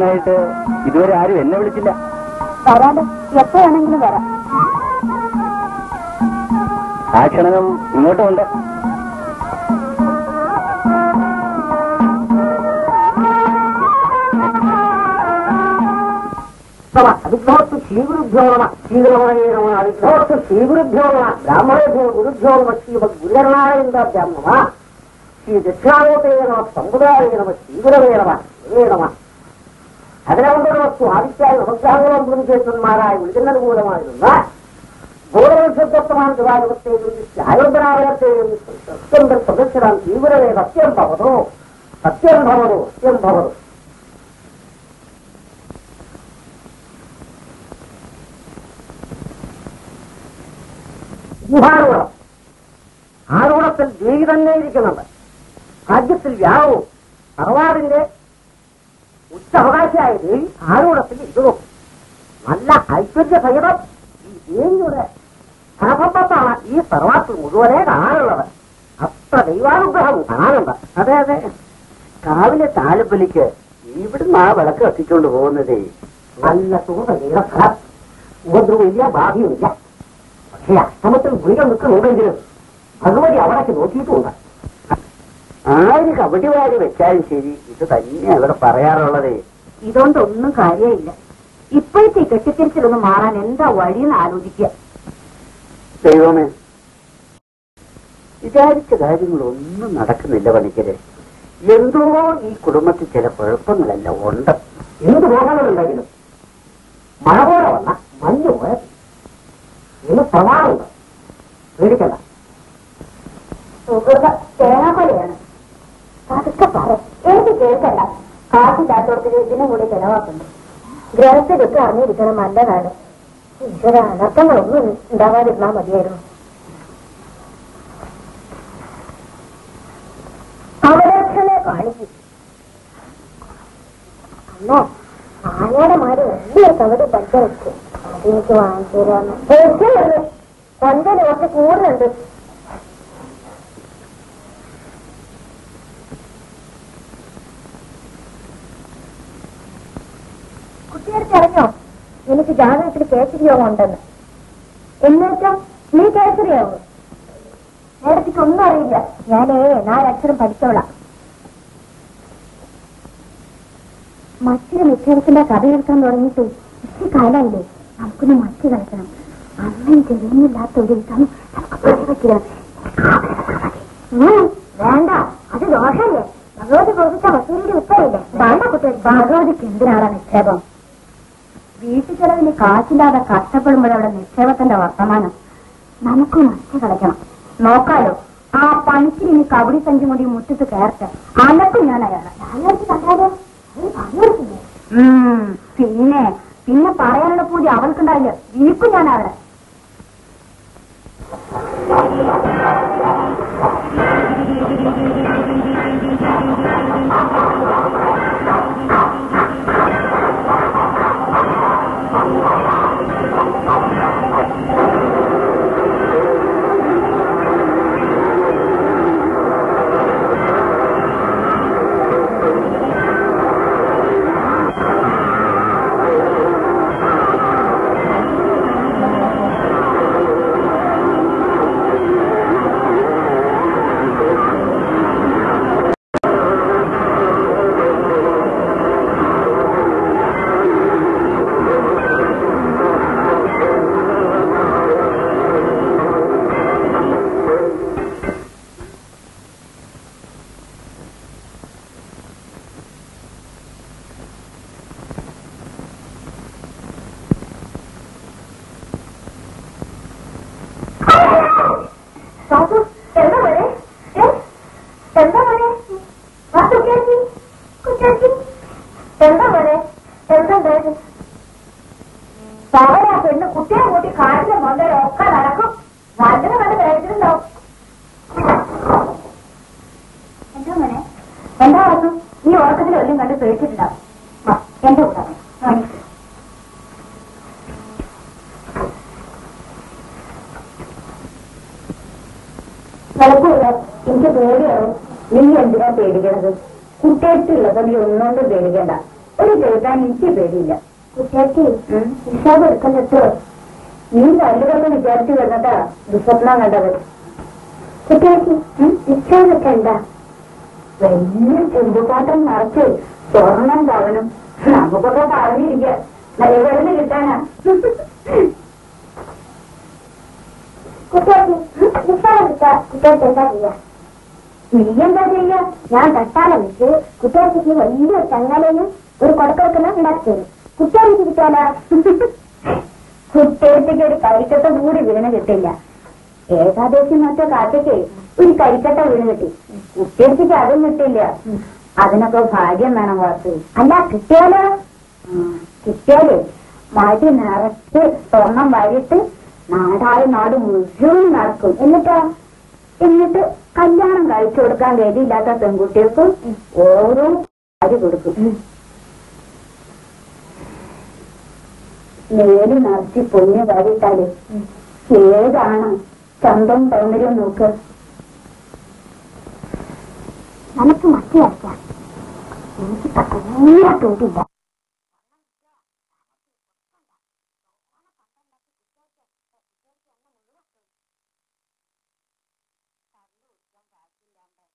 അയൽക്കാരനായിട്ട് ഇതുവരെ ആരും എന്നെ വിളിച്ചില്ല. വരാതെ എപ്പോ വേണമെങ്കിലും വരാം. ആ ക്ഷണകം ഇങ്ങോട്ടുമുണ്ട് അവിഭവത്ത് ശ്രീഗുരുഭ്യോ നമ ശ്രീഗുരവണേ നമ അവിഭവത്ത് ശ്രീഗുരുഭ്യോ നമ ബ്രാഹ്മണേഭ്യോ ഗുരുഭ്യോ നമ ശ്രീമദ് നമ. ശ്രീ ദക്ഷിണാലോകേ നമ സമുദായ നമ ശ്രീഗുരവേ നമ നമ. അതിനവന്റെ വസ്തു ആദിത്യായ നമസ്കാരങ്ങളും പുരുഷേശ്വരന്മാരായ വിളിക്കുന്നത് മൂലമായിരുന്ന ഭൂരവശബ്ദത്വമാണ് ദിവാരവത്തെയും ആയോധനാവലത്തെയും സത്യം പ്രദക്ഷിണം തീവ്രവേ സത്യം ഭവതോ സത്യം ഭവതോ സത്യം ഭവതോ ഗുഹാരൂഢം ആരൂഢത്തിൽ ദേവി തന്നെ ഇരിക്കുന്നുണ്ട് രാജ്യത്തിൽ വ്യാപവും ദേവി ആരൂഢത്തിൽ ഇരിക്കുന്നു നല്ല ഐശ്വര്യ സഹിതം ഈ ദേവിയുടെ സഹബന്ധത്താണ് ഈ സർവാത്മ മുഴുവനെ കാണാനുള്ളത്. അത്ര ദൈവാനുഗ്രഹം കാണാനുണ്ട്. അതെ അതെ. കാവിലെ താലപ്പൊലിക്ക് ഇവിടുന്ന് ആ വിളക്ക് കത്തിച്ചുകൊണ്ട് പോകുന്നതേ നല്ല സുഹൃത്ത ഉപദ്രവമില്ല ബാധ്യമില്ല. പക്ഷേ അഷ്ടമത്തിൽ ഗുരുകൾ നിൽക്കുന്നുണ്ടെങ്കിലും ഭഗവതി അവിടേക്ക് നോക്കിയിട്ടുമുണ്ട് ആര് കബഡി വാരി വെച്ചാലും ശരി ഇത് തന്നെ അവിടെ പറയാറുള്ളതേ. ഇതുകൊണ്ടൊന്നും കാര്യമില്ല. ഇപ്പോഴത്തെ കെട്ടിത്തിരിച്ചിലൊന്ന് മാറാൻ എന്താ വഴിയെന്ന് ആലോചിക്കുക. ദൈവമേ വിചാരിച്ച കാര്യങ്ങളൊന്നും നടക്കുന്നില്ല പണിക്കരെ എന്തോ ഈ കുടുംബത്തിൽ ചില കുഴപ്പങ്ങളെല്ലാം ഉണ്ട്. എന്ത് പോകാനുണ്ടെങ്കിലും മഴ പോലെ വന്ന മഞ്ഞ് പോയ ഇന്ന് പ്രമാണമുണ്ട് പേടിക്കണ്ട. സുഹൃത തേങ്ങാക്കൊലയാണ്. പതുക്കെ പറ എനിക്ക് കേൾക്കണ്ട. കാശില്ലാത്തോടത്ത് ഇതിനും കൂടി ചെലവാക്കുന്നു ഗ്രഹത്തിലൊക്കെ അറിഞ്ഞിരിക്കണം നല്ലതാണ്. ഈശ്വര അനർത്ഥങ്ങളൊന്നും ഉണ്ടാവാതിരുന്നാ മതിയായിരുന്നു. അവരക്ഷനെ കാണിക്കും. അമ്മ ആനയുടെ മാര് വലിയ കവടി പച്ച വെച്ചു അതെനിക്ക് വാങ്ങിച്ചു തരാമെന്ന് കൊഞ്ചൽ കുറച്ച് കൂടുതലുണ്ട്. കുട്ടികൾക്ക് അറിഞ്ഞോ? എനിക്ക് ജാതകത്തിൽ കേസരി യോഗം ഉണ്ടെന്ന്. എന്നുവെച്ചാ നീ കേസരിയാവും നേരത്തേക്ക് ഒന്നും അറിയില്ല. ഞാനേ നാലക്ഷരം പഠിച്ചോളാം. മറ്റൊരു നിക്ഷേപത്തിന്റെ കഥ കേൾക്കാൻ തുടങ്ങിയിട്ട് ഇച്ചിരി കാലമില്ലേ നമുക്കൊന്ന് മറ്റ് കളിക്കണം. അമ്മയും ചെറിയില്ലാത്ത ഒരു വിധം നമുക്ക് വേണ്ട. അത് ദോഷമല്ലേ? ഭഗവതി ബോധിച്ച വസൂലിന്റെ ഉത്തരവില്ലേ വേണ്ട കുട്ടി ഭഗവതിക്ക് എന്തിനാണ് നിക്ഷേപം? വീട്ടു ചെലവിന് കാശില്ലാതെ കഷ്ടപ്പെടുമ്പോഴവിടെ നിക്ഷേപത്തിന്റെ വർത്തമാനം. നമുക്ക് നഷ്ട കളിക്കണം. നോക്കാലോ ആ പണിക്ക് ഇനി കബഡി സഞ്ചി കൊണ്ട് മുറ്റത്ത് കയറട്ടെ. അലക്കും ഞാൻ അയാളെ. പിന്നെ പിന്നെ പറയാനുള്ള പൂജ അവൾക്കുണ്ടായില്ല വീക്കും ഞാൻ അവിടെ സാധു ഹിസാബ് നീ രണ്ടുപേർക്ക് വിചാരിച്ചു വന്നതാ ദുസ്വപ്ന കണ്ടവർ കുട്ടികൾക്ക് ഹിസാബ് എടുക്കണ്ട വലിയ ചെമ്പുപാട്ടം നിറച്ച് സ്വർണം പവനും. നമുക്കൊക്കെ പറഞ്ഞിരിക്കുക. നല്ലവരുന്ന് കിട്ടാനാ? എടുത്താ കുട്ടികൾക്ക് എന്താ ചെയ്യാ? നീ എന്താ ചെയ്യാ? ഞാൻ തട്ടാല വെച്ച് കുട്ടികൾക്ക് വലിയ ചങ്ങലയും ഒരു കൊടക്കൊടുക്കുന്ന ഉണ്ടാക്കി തരും കുട്ടികൾക്ക് കിട്ടാലോ കുട്ടികൾക്ക് ഒരു കരിക്കട്ട കൂടി വീണ് കിട്ടില്ല. ഏകാദശി മറ്റോ കാറ്റയ്ക്ക് ഒരു കരിക്കട്ട വീണ് കിട്ടി. കുട്ടികൾക്ക് അതും കിട്ടില്ല. അതിനൊക്കെ ഭാഗ്യം വേണം വാർത്ത അല്ല കിട്ടിയാലോ? കിട്ടിയാലേ. മടി നിറച്ച് സ്വർണം വരിട്ട് നാടായ നാട് മുഴുവൻ നടക്കും. എന്നിട്ടോ? എന്നിട്ട് കല്യാണം കഴിച്ചു കൊടുക്കാൻ വേദിയില്ലാത്ത പെൺകുട്ടികൾക്ക് ഓരോ കാര്യം കൊടുക്കും. നേരി നിറച്ച് പൊന്ന് വരിട്ടാൽ. ഏതാണ്? ചന്തവും സൗന്ദര്യവും നോക്ക്. നമുക്ക് മത്തി വരയ്ക്കാം എനിക്ക് തീരെ തോന്നില്ല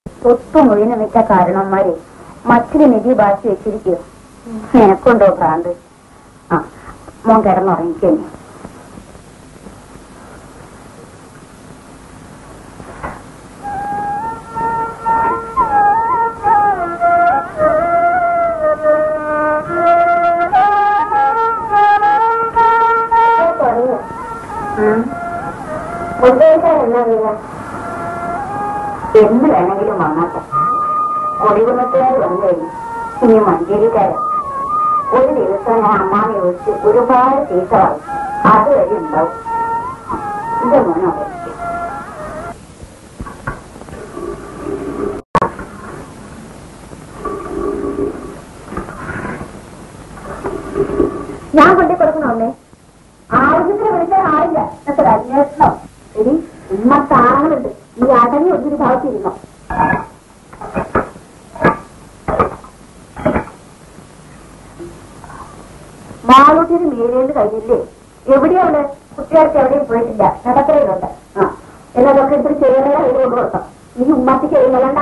തൊട്ടു വെച്ച കാരണന്മാരെ മറ്റൊരു നിധി ഭാഷ വെച്ചിരിക്കുക എനക്കുണ്ടോ ഭ്രാന്ത്? ആ. മോൻ കിടന്നുറങ്ങിക്കഴിഞ്ഞു കൊണ്ടുപോയിക്കാൻ എന്നാ വീഴ എന്ത് വേണമെങ്കിലും വന്നട്ടെ കൊടികുന്നത്തുകാർ വന്നു കഴിഞ്ഞു ഇനി മഞ്ചേരിക്കാരൻ ഒരു ദിവസം ഞാൻ അമ്മാനെ വിളിച്ച് ഒരുപാട് ചീത്ത പറയും അതുവരെ ഉണ്ടാവും എന്റെ മോനോ ഞാൻ കൊണ്ടു കൊടുക്കണോന്നേ ആവശ്യത്തിന് വിളിക്കാൻ ആളില്ല എന്നൊക്കെ ഒരു അന്വേഷണം എടി ഇന്നത്തെ ആളുകളുണ്ട് ഈ അടങ്ങി ഒത്തിരി ഭാഗത്തിരുന്നോ മാളൂട്ടിന് മീരേൽ കഴിഞ്ഞില്ലേ എവിടെയാണ്? കുട്ടികൾക്ക് എവിടെയും പോയിട്ടില്ല. നടക്കലുണ്ട് ആ. എന്നതൊക്കെ എടുത്ത് ചെയ്യണേ ഇത് കൊണ്ട് ഇനി ഈ ഉമ്മത്തിക്ക് എഴുന്നള്ളണ്ട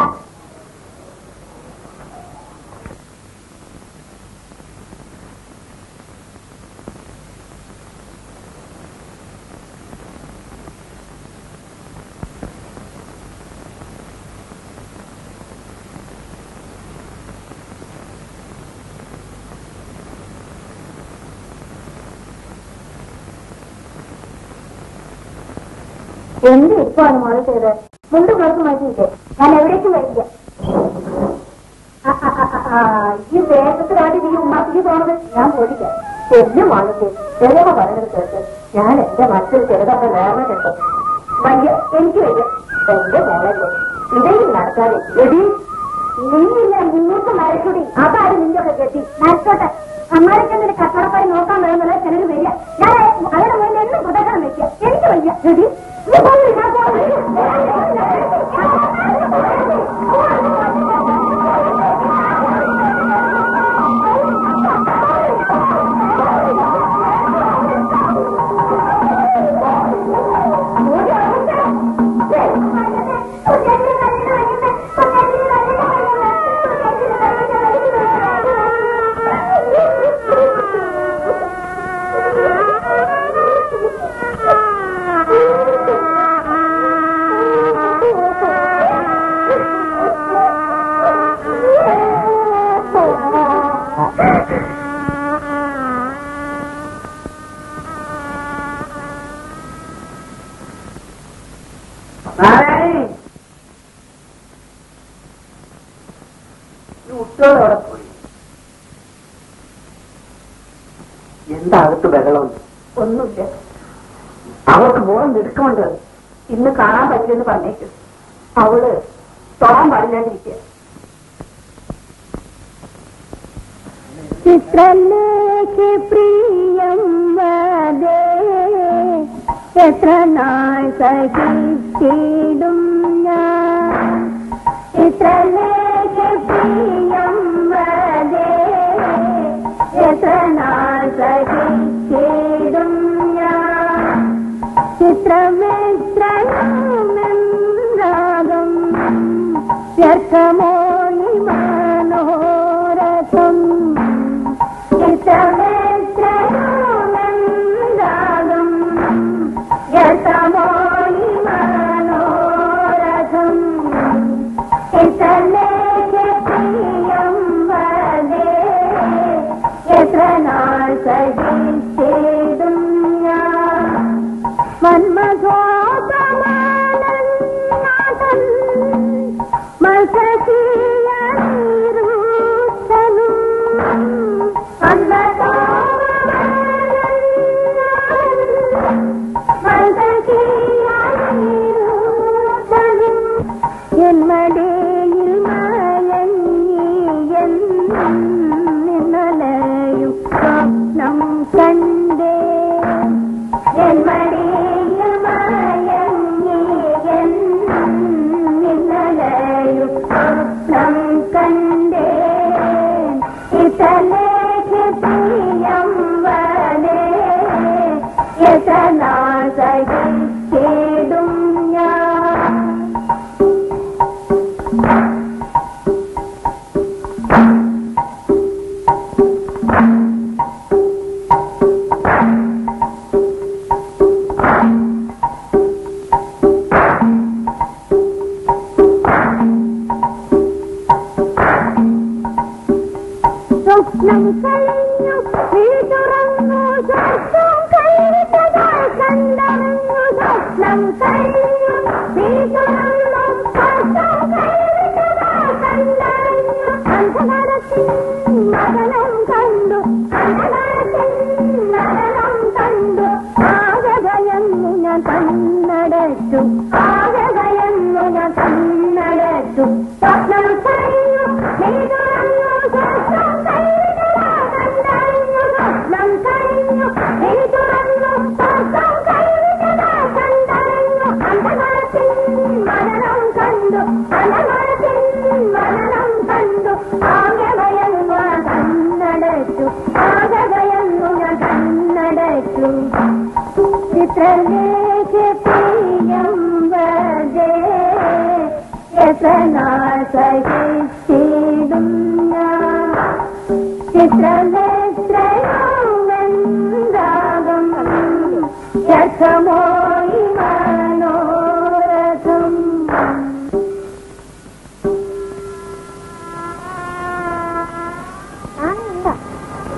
എന്ത് ഇപ്പാണ് മോളെ ചെയ്തത്. മുണ്ട് കുറച്ച് മാറ്റിയിട്ട്. ഞാൻ എവിടേക്ക് വരില്ല ഈ വേഗത്തിലാണ് ഈ ഉമ്മാക്കിക്ക് പോണത്? ഞാൻ പോയില്ല. എന്നെ മാളത്തിൽ ചെറുത പറഞ്ഞത് കേട്ട് ഞാൻ എന്റെ മനസ്സിൽ ചെറുതൊക്കെ വേണമെന്നുണ്ട് വയ്യ എനിക്ക് വയ്യ. എന്റെ മോളല്ലേ ഇടയിൽ നടക്കാതെ എടി. നീയില്ല നിങ്ങൾക്ക് മരക്കൂടി അതാണ് നിന്റെ ഒക്കെ കെട്ടി. നടത്തോട്ടെ അമ്മാരൊക്കെ നിന്റെ കച്ചവടപ്പായി നോക്കാൻ വേണമെന്നുള്ള ചിലര് വരിക. ഞാൻ അവരുടെ മുന്നിൽ എന്നും പ്രദർശനം വെക്കുക. എനിക്ക് വയ്യ. എടി നീ പോയി, കുട്ടികളവിടെ പോയി. എന്താ അകത്ത് ബഹളം? ഒന്നുമില്ല. അവർക്ക് മോളം എടുക്കുന്നുണ്ട് ഇന്ന് കാണാൻ പറ്റില്ലെന്ന് പറഞ്ഞേക്കും. അവൾ തൊടാൻ പാടില്ലാണ്ടിരിക്കുക. ചിത്രലേഖ പ്രിയം വദേ എത്ര നാൾ ഞാൻ. പ്രിയം ചിത്രമേത്രരാഗം വ്യർത്ഥമോ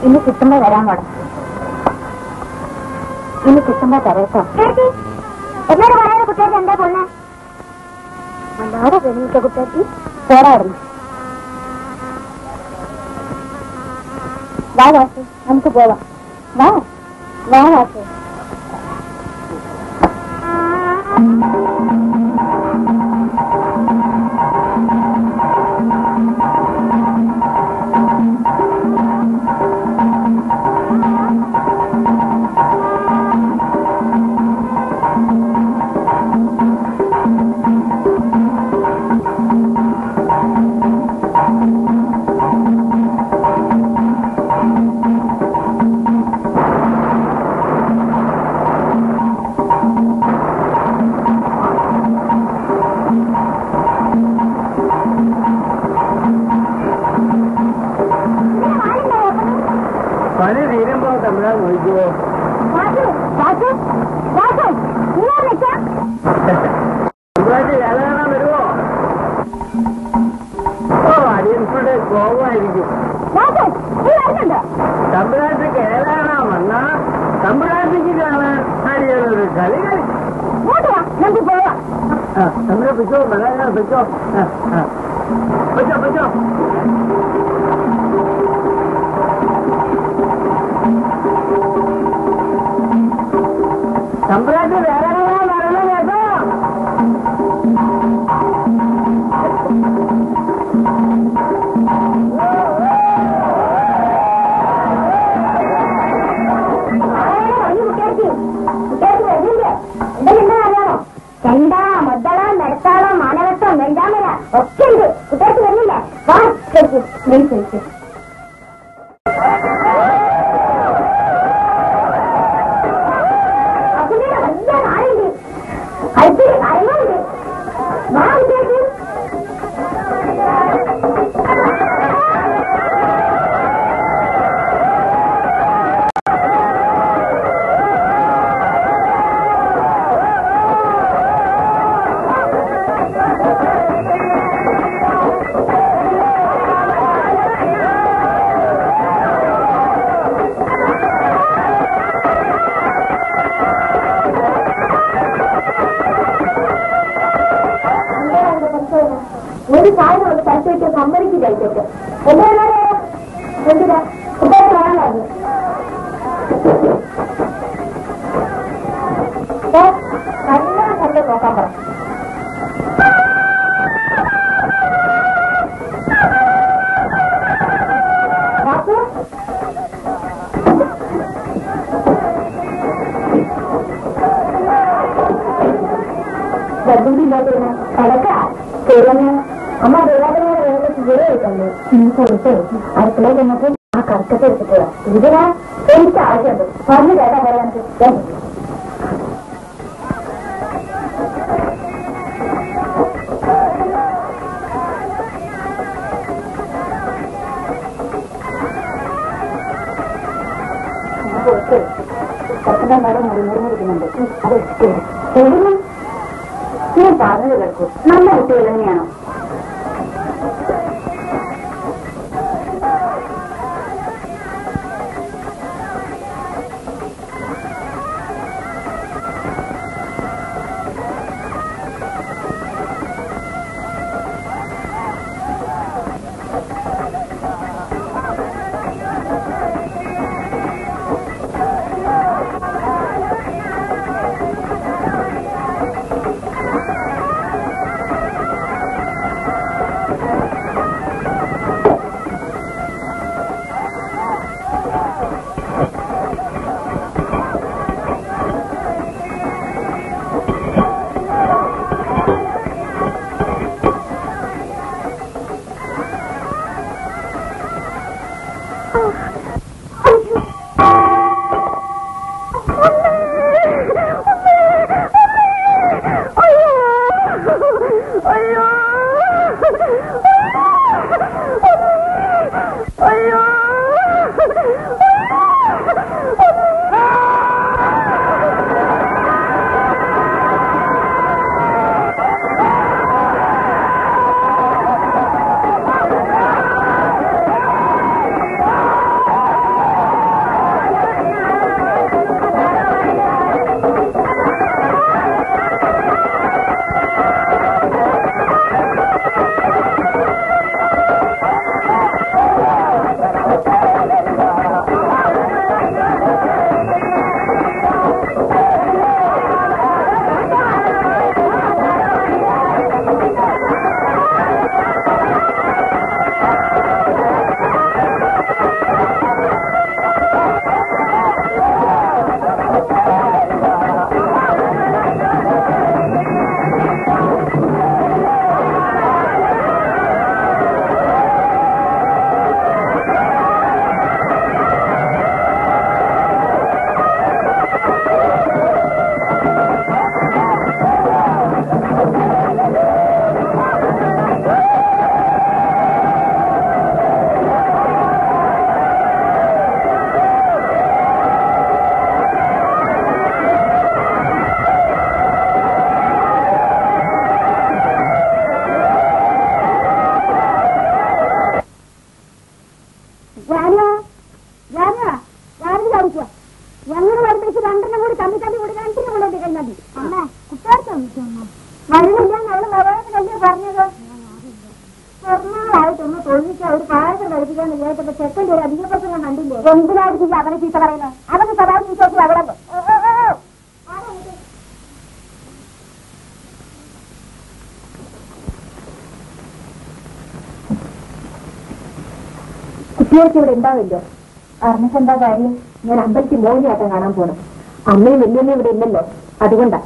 ഇനി കിട്ടുമ്പോ വരാൻ പാടും ഇനി കിട്ടുമ്പോ തരേട്ടോ എന്നോട് പറയാതെ കുട്ടിയാട്ടി എന്താ പോന്നെ? അല്ലാതെ പ്രേമിക്ക കുട്ടിയാട്ടി പോരായിരുന്നു വാ വാസു. നമുക്ക് പോവാം. വാ വാ വാസു. പറയാൻ കർഷകൻ ഞാൻ പറഞ്ഞു കേൾക്കൂ നല്ല കുട്ടികൾ തന്നെയാണോ നേരത്തെ ഇവിടെ ഉണ്ടാവില്ലോ? അറിഞ്ഞിട്ട് എന്താ കാര്യം? ഞാൻ അമ്പലത്തിൽ മോഹിനിയാട്ടം കാണാൻ പോണം. അമ്മയും വലിയമ്മയും ഇവിടെ ഇല്ലല്ലോ. അതുകൊണ്ടാ.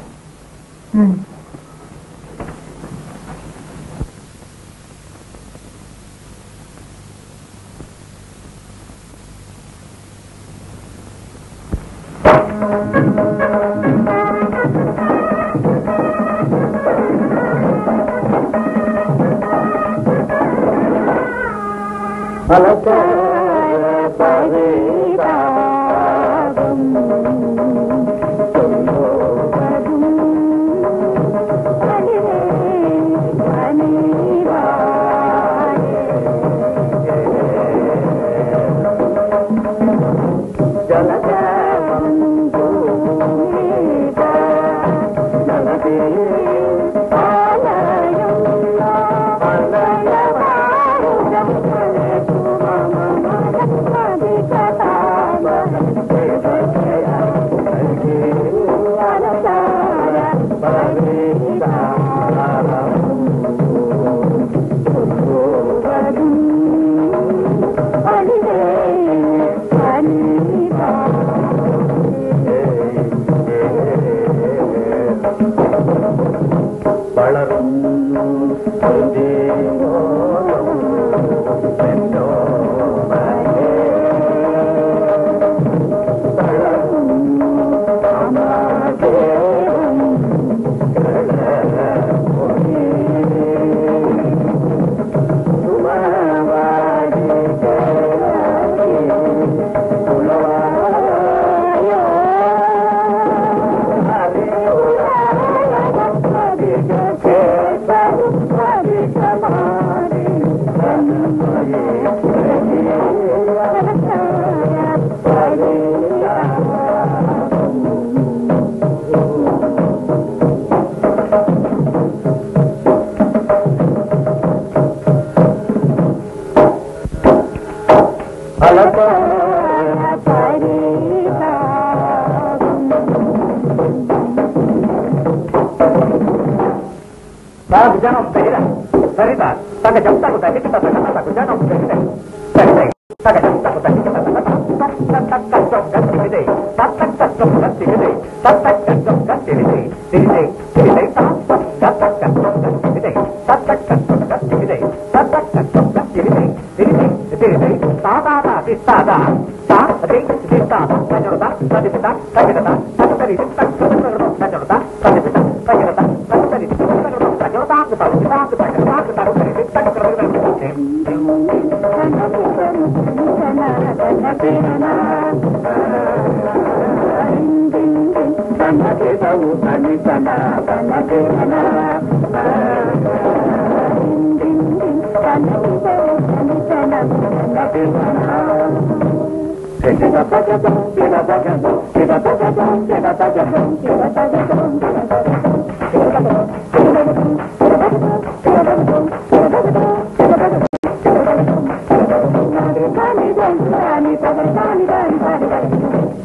రాని పగలు రాని రాని పగలు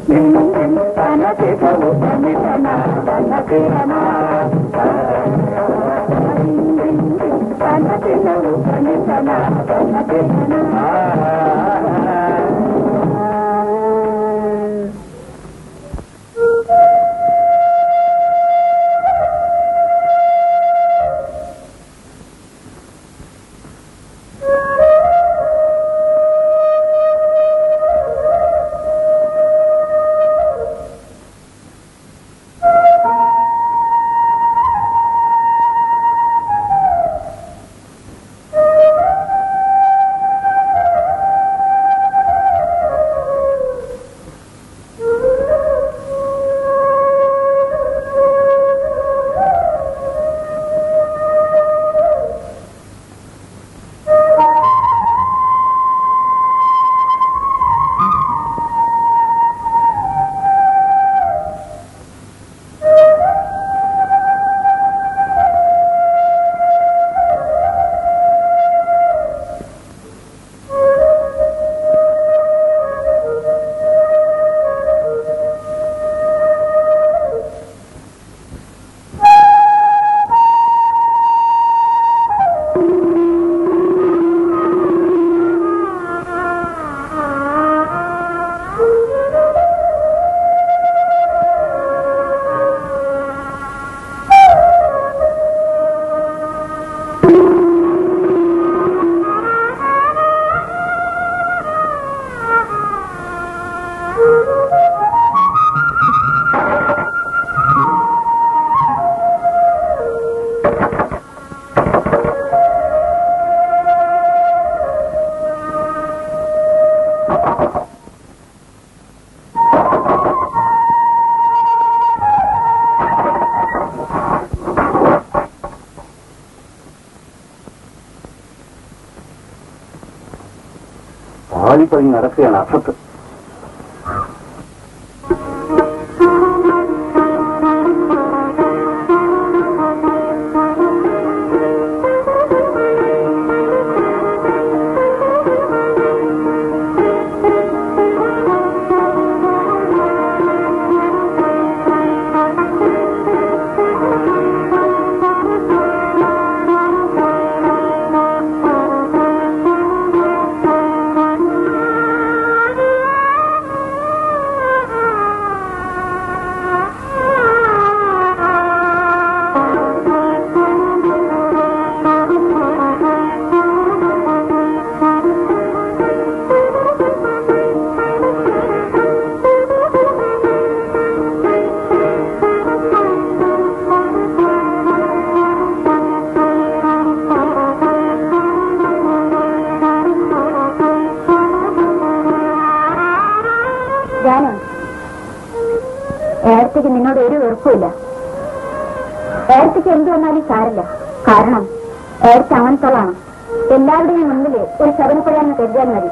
నిన్ను తనకి పలు తని తన తనకి రమా తనకి నవ్వు తన తనకి そういうな、ちょっと മുന്നിൽ ഒരു ശബരിപ്പുഴയെന്ന് കരുതിയാൽ മതി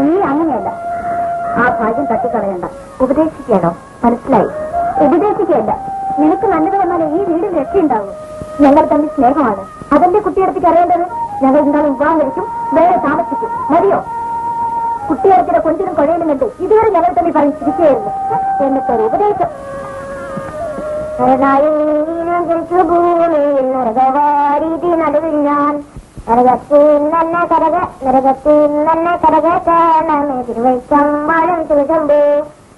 നീ അങ്ങനെയല്ല. ആ ഭാഗ്യം തട്ടിക്കളയണ്ട. ഉപദേശിക്കണോ മനസ്സിലായി. ഉപദേശിക്കല്ല നിനക്ക് നല്ലത് വന്നാലേ ഈ വീടിൽ രക്ഷയുണ്ടാവും. ഞങ്ങൾ തമ്മിൽ സ്നേഹമാണ്. അതെന്റെ കുട്ടിയെടുത്തേക്ക് അറിയേണ്ടത്? ഞങ്ങൾ ഇന്നാളും വിവാഹം കഴിക്കും വേറെ താമസിക്കും. മതിയോ? കുട്ടിയെടുത്തിടെ കൊഞ്ചിനും കുഴയിലും കണ്ട് ഇതുവരെ ഞങ്ങൾ തമ്മിൽ പറഞ്ഞ് ചിരിക്കുകയായിരുന്നു എന്നിട്ട് ഒരു ഉപദേശം ഭൂമിയിൽ നടുവിൽ ഞാൻ നരകത്തിൽ തന്നെ കരക നരകത്തിൽ തന്നെ കരക കാണമേ തിരുവൈച്ചമ്പാടും ശിവശംഭോ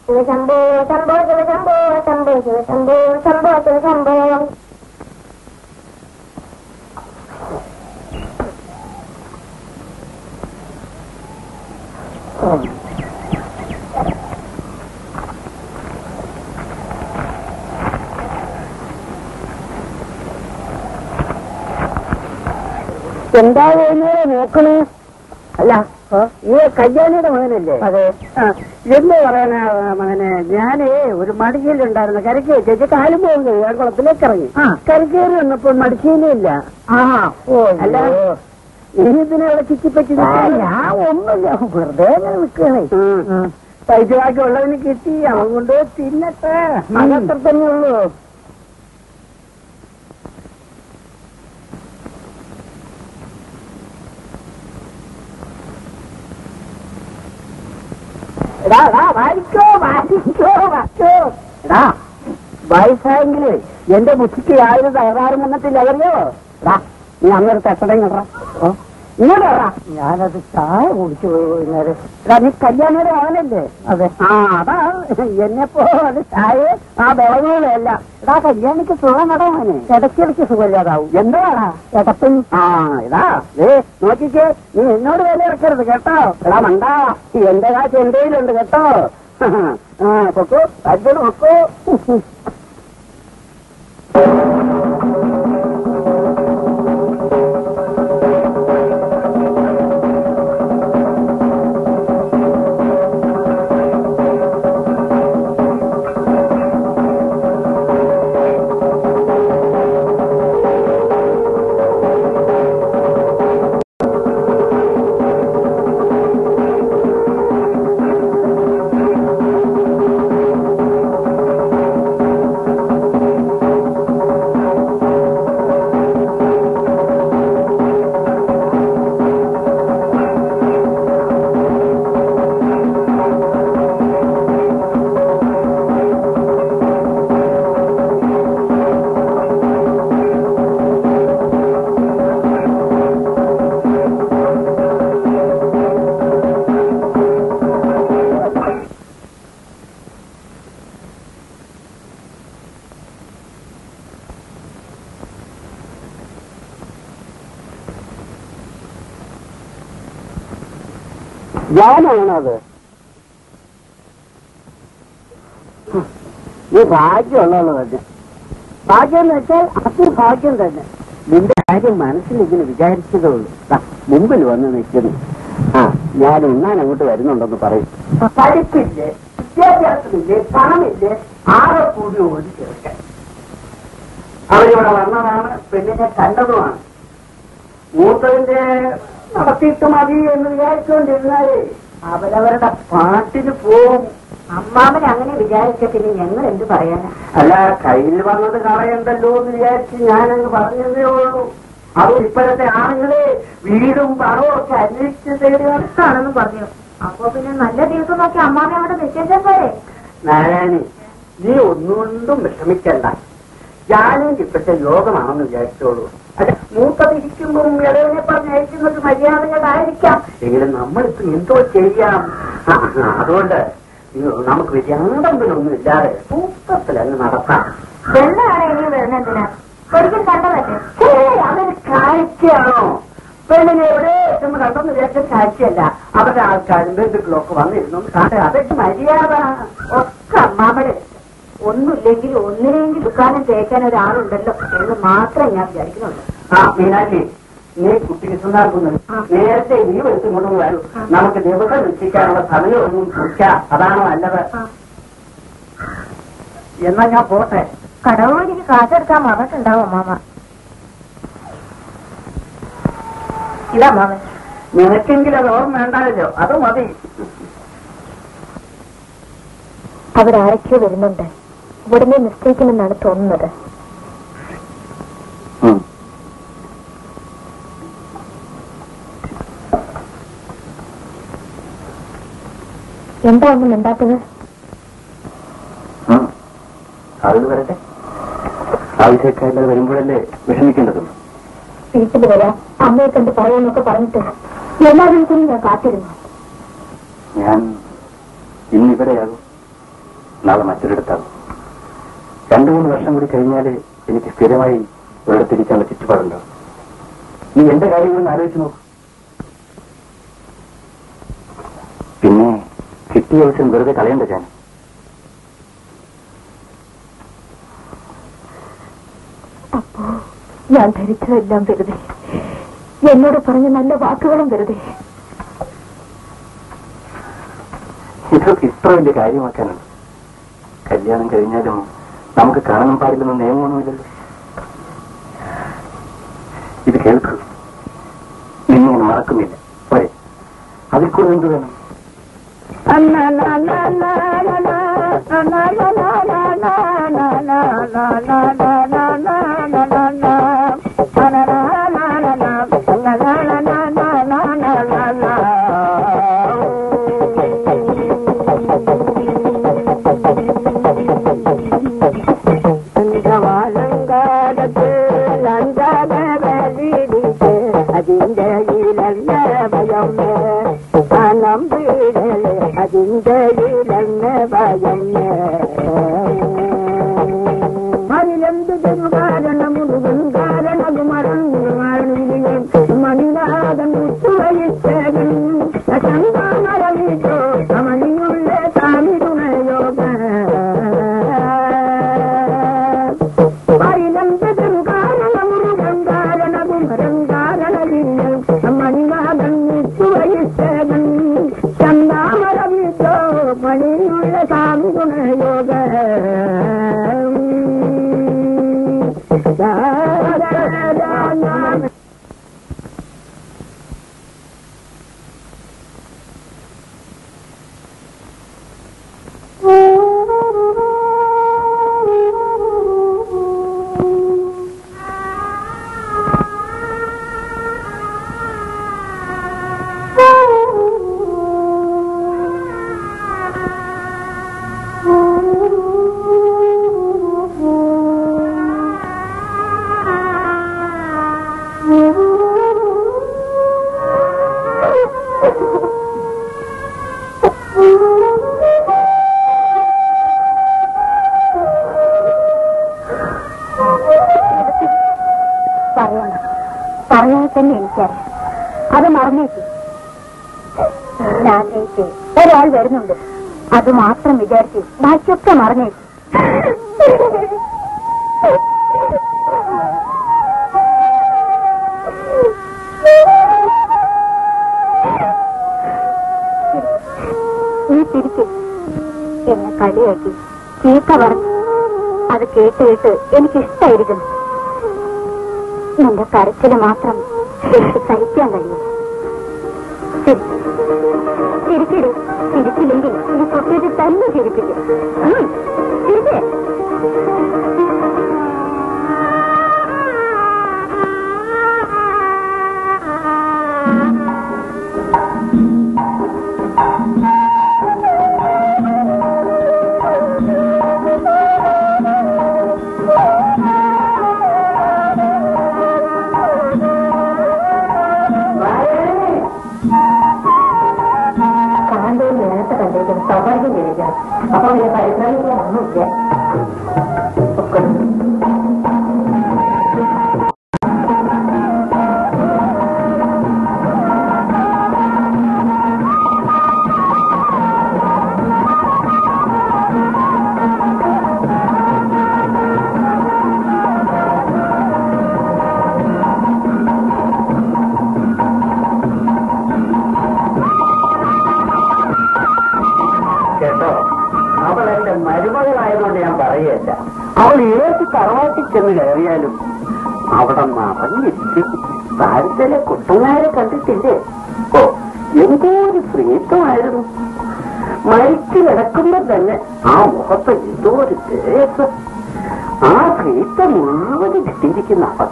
ശിവശംഭോ ശംഭോ ശിവശംഭോ ശംഭോ ശിവശംഭോ ശംഭോ ശിവശംഭോ എന്താ ചെയ്യുന്നത് നോക്കണേ. അല്ല ഈ കല്യാണിയുടെ മകനല്ലേ? അതെ. എന്ത് പറയാനാ മകനെ? ഞാനേ ഒരു മടിക്കയിലുണ്ടായിരുന്നു കരക്ക് ചേച്ചി കാലും പോകുന്നത് ഞാൻ കുളത്തിലേക്ക് ഇറങ്ങി. കരക്കേറി വന്നപ്പോൾ മടിക്കയിലില്ല ആ ഓ അല്ല നീ ഇതിനെ അവിടെ ചുറ്റിപ്പറ്റി ഞാൻ ഒന്നുമില്ല. വെറുതെ നിൽക്കണേ പൈസ ബാക്കി ഉള്ളതിന് കിട്ടി. അവൻ കൊണ്ട് തിന്നട്ടെ. മകത്ര തന്നെ ഉള്ളൂ എടാ എടാ വായിക്കോ വായിക്കോ വായിക്കോ എടാ വയസ്സായെങ്കിൽ എന്റെ ബുദ്ധിക്ക് യാതൊരു തകരാറും വന്നിട്ടില്ല അറിയോ? നീ അങ്ങനെ തട്ടടം ഞാനത് ചായ കുടിച്ചു പോയി എടാ നീ കല്യാണിയുടെ മകനല്ലേ അതെ. ആ അതാ. എന്നെപ്പോ അത് ചായ ആ ബളവുകളല്ല എടാ കല്യാണിക്ക് സുഖം നടവാന് ഇടയ്ക്കിടയ്ക്ക് സുഖമില്ലാതാവും. എന്താടാ ഇടത്തും ആ ഇതാ. ഏ നോക്കിക്കേ. നീ എന്നോട് വില ഇറക്കരുത് കേട്ടോ? എടാ മണ്ടാ. എന്റെ കാശ് എന്റെ കയ്യിലുണ്ട് കേട്ടോ. ആ പൊക്കോ. അജ്ജോട് പൊക്കോ. <laughs> നീ ഭാഗ്യമുള്ളത് തന്നെ ഭാഗ്യം എന്ന് വെച്ചാൽ അത് ഭാഗ്യം തന്നെ. നിന്റെ കാര്യം മനസ്സിൽ ഇങ്ങനെ വിചാരിച്ചതേ ഉള്ളൂ. മുമ്പിൽ വന്ന് നിൽക്കുന്നു. ആ ഞാൻ ഉണ്ണാൻ അങ്ങോട്ട് വരുന്നുണ്ടെന്ന് പറയും. പഠിപ്പില്ലേ വിദ്യാഭ്യാസമില്ലേ പണമില്ലേ ആകെ കൂടി ഒരു ചെറുക്കൻ അവരിവിടെ വന്നതാണ് പെണ്ണിനെ കണ്ടതുമാണ്. മൂത്തതിന്റെ നടത്തിയിട്ട് മതി എന്ന് വിചാരിച്ചുകൊണ്ടിരുന്നാലേ. അവരവരുടെ പാട്ടിന് പോവും. അമ്മാവൻ അങ്ങനെ വിചാരിച്ച പിന്നെ ഞങ്ങൾ എന്ത് പറയാനാ? അല്ല കയ്യിൽ വന്നത് കളയണ്ടല്ലോ എന്ന് വിചാരിച്ച് ഞാനങ്ങ് പറഞ്ഞതേ ഉള്ളൂ. അത് ഇപ്പോഴത്തെ ആണുങ്ങളെ വീടും പണവും ഒക്കെ അന്വേഷിച്ച് തേടി പറഞ്ഞു. അപ്പൊ പിന്നെ നല്ല ദിവസം നോക്കി അമ്മാവൻ അവിടെ നിശ്ചയിച്ചാൽ പോരെ? നാരായണി നീ ഒന്നുകൊണ്ടും വിഷമിക്കണ്ട. ഞാനും ഇപ്പോഴത്തെ യോഗമാണെന്ന് വിചാരിച്ചോളൂ. അല്ല മൂപ്പതിരിക്കുമ്പം ഇടവിനെ പറഞ്ഞയക്കുന്നത് മര്യാദകളായിരിക്കാം എങ്കിലും നമ്മളിപ്പോ എന്തോ ചെയ്യാം. അതുകൊണ്ട് നമുക്ക് വിചാരമ്പലൊന്നും ഇല്ലാതെ തൂക്കത്തിൽ അങ്ങ് നടത്താം. വെള്ളമാണ് ഇനി വരുന്നെന്തിനാ ഒരിക്കൽ കണ്ടതല്ലേ? ഛേ, അതൊരു കാഴ്ചയാണോ? പെണ്ണിനെ എവിടെ എന്ന് കണ്ടെന്ന് വിചാരിച്ച കാഴ്ചയല്ല. അവരുടെ ആൾക്കാരും ബന്ധുക്കളൊക്കെ വന്നിരുന്നു. അതൊക്കെ മര്യാദ. ഒക്കെ അമ്മാവന് ഒന്നുമില്ലെങ്കിൽ ഒന്നിനെങ്കിൽ ദുഃഖാനം തേക്കാൻ ഒരാളുണ്ടല്ലോ എന്ന് മാത്രം ഞാൻ വിചാരിക്കുന്നുള്ളൂ ആ മീനാക്ഷി നീ കുട്ടിക്ക് സുന്ദർക്കുന്നു നേരത്തെ നീ വെച്ച് കൊണ്ടു വരൂ. നമുക്ക് ദിവസം രക്ഷിക്കാനുള്ള സമയമൊന്നും കുറിക്കാം അതാണ് നല്ലത്? എന്നാ ഞാൻ പോട്ടെ. കടവൂരിക്ക് കാശെടുക്കാൻ മറന്നിട്ടുണ്ടാവും മാമ ഇതാ മാമ നിനക്കെങ്കിലും അത് ഓർമ്മ വേണ്ടാലോ അത് മതി. അവരാരൊക്കെ വരുന്നുണ്ട്. ഉടനെ നിശ്ചയിക്കുമെന്നാണ് തോന്നുന്നത്. എന്താ ഒന്നും മിണ്ടാത്തത്? ഉം. ആളുകൾ വരട്ടെ. ആവശ്യക്കാരില്ലാതെ വരുമ്പോഴല്ലേ വിഷമിക്കേണ്ടതുള്ളൂ വീട്ടിൽ വരാം. അമ്മയെ കണ്ട് പറയാമെന്നൊക്കെ പറഞ്ഞിട്ട് എല്ലാ ദിവസവും ഞാൻ കാത്തിരുന്നു. ഞാൻ ഇന്നിവിടെയാകും നാളെ മറ്റൊരിടത്താകും. രണ്ടു മൂന്ന് വർഷം കൂടി കഴിഞ്ഞാൽ എനിക്ക് സ്ഥിരമായി ഒരിടത്തിരിക്കാനുള്ള ചുറ്റുപാടുണ്ടോ? നീ എന്റെ കാര്യങ്ങളൊന്ന് ആലോചിച്ച് നോക്കൂ. പിന്നെ കിട്ടിയ അവസരം വെറുതെ കളയണ്ട ഞാൻ. അപ്പോ ഞാൻ ധരിച്ചതെല്ലാം വെറുതെ. എന്നോട് പറഞ്ഞ നല്ല വാക്കുകളും വെറുതെ. ഇതൊക്കെ ഇത്ര വലിയ കാര്യമാക്കാനാണ്. കല്യാണം കഴിഞ്ഞാലും നമുക്ക് കാണാൻ പാടില്ലെന്ന് നിയമമൊന്നുമില്ലല്ലോ ഇത് കേൾക്കൂ നിന്നിങ്ങനെ മറക്കുന്നില്ല പോരെ അതിൽ കൂടുതൽ എന്ത് വേണം അന്തവാലങ്കാരത്ത് നിന്റെ ഭാരതത്തിലെ കുട്ടനാരെ കണ്ടിട്ടില്ലേ? ഓ എന്തോ ഒരു പ്രീതമായിരുന്നു. മരിച്ചു കിടക്കുമ്പോ തന്നെ ആ മുഖത്ത് എന്തോ ഒരു തേപ്പ് ആ തീറ്റ മുഴുവൻ കിട്ടിയിരിക്കുന്ന അവക്ക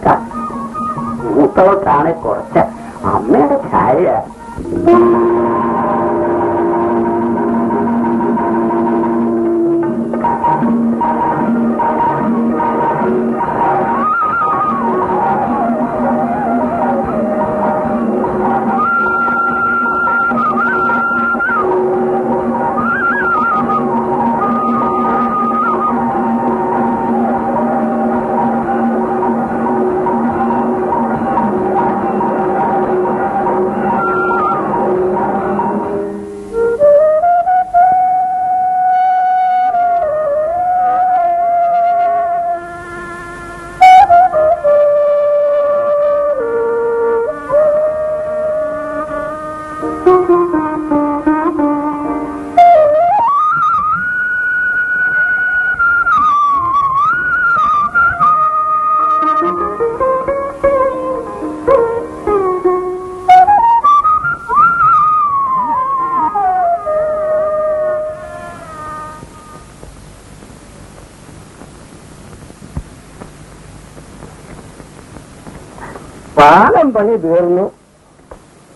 പണി തീർന്നു.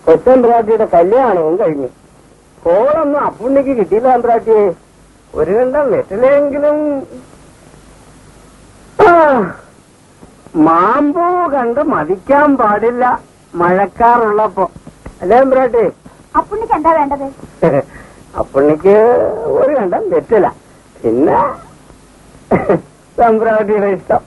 കൊച്ചമ്പ്രാട്ടിയുടെ കല്യാണവും കഴിഞ്ഞു. കോളൊന്നും അപ്പുണ്ണിക്ക് കിട്ടിയില്ല അമ്പ്രാട്ടിയെ ഒരു കണ്ടം വെറ്റിലെങ്കിലും മാമ്പൂ കണ്ട് മതിക്കാൻ പാടില്ല. മഴക്കാറുള്ളപ്പോ. അല്ലേ അമ്പ്രാട്ടി അപ്പുണ്ണിക്ക് എന്താ വേണ്ടത്? അപ്പുണ്ണിക്ക് ഒരു കണ്ടം വെറ്റില പിന്നെ സമ്പ്രാട്ടിയുടെ ഇഷ്ടം.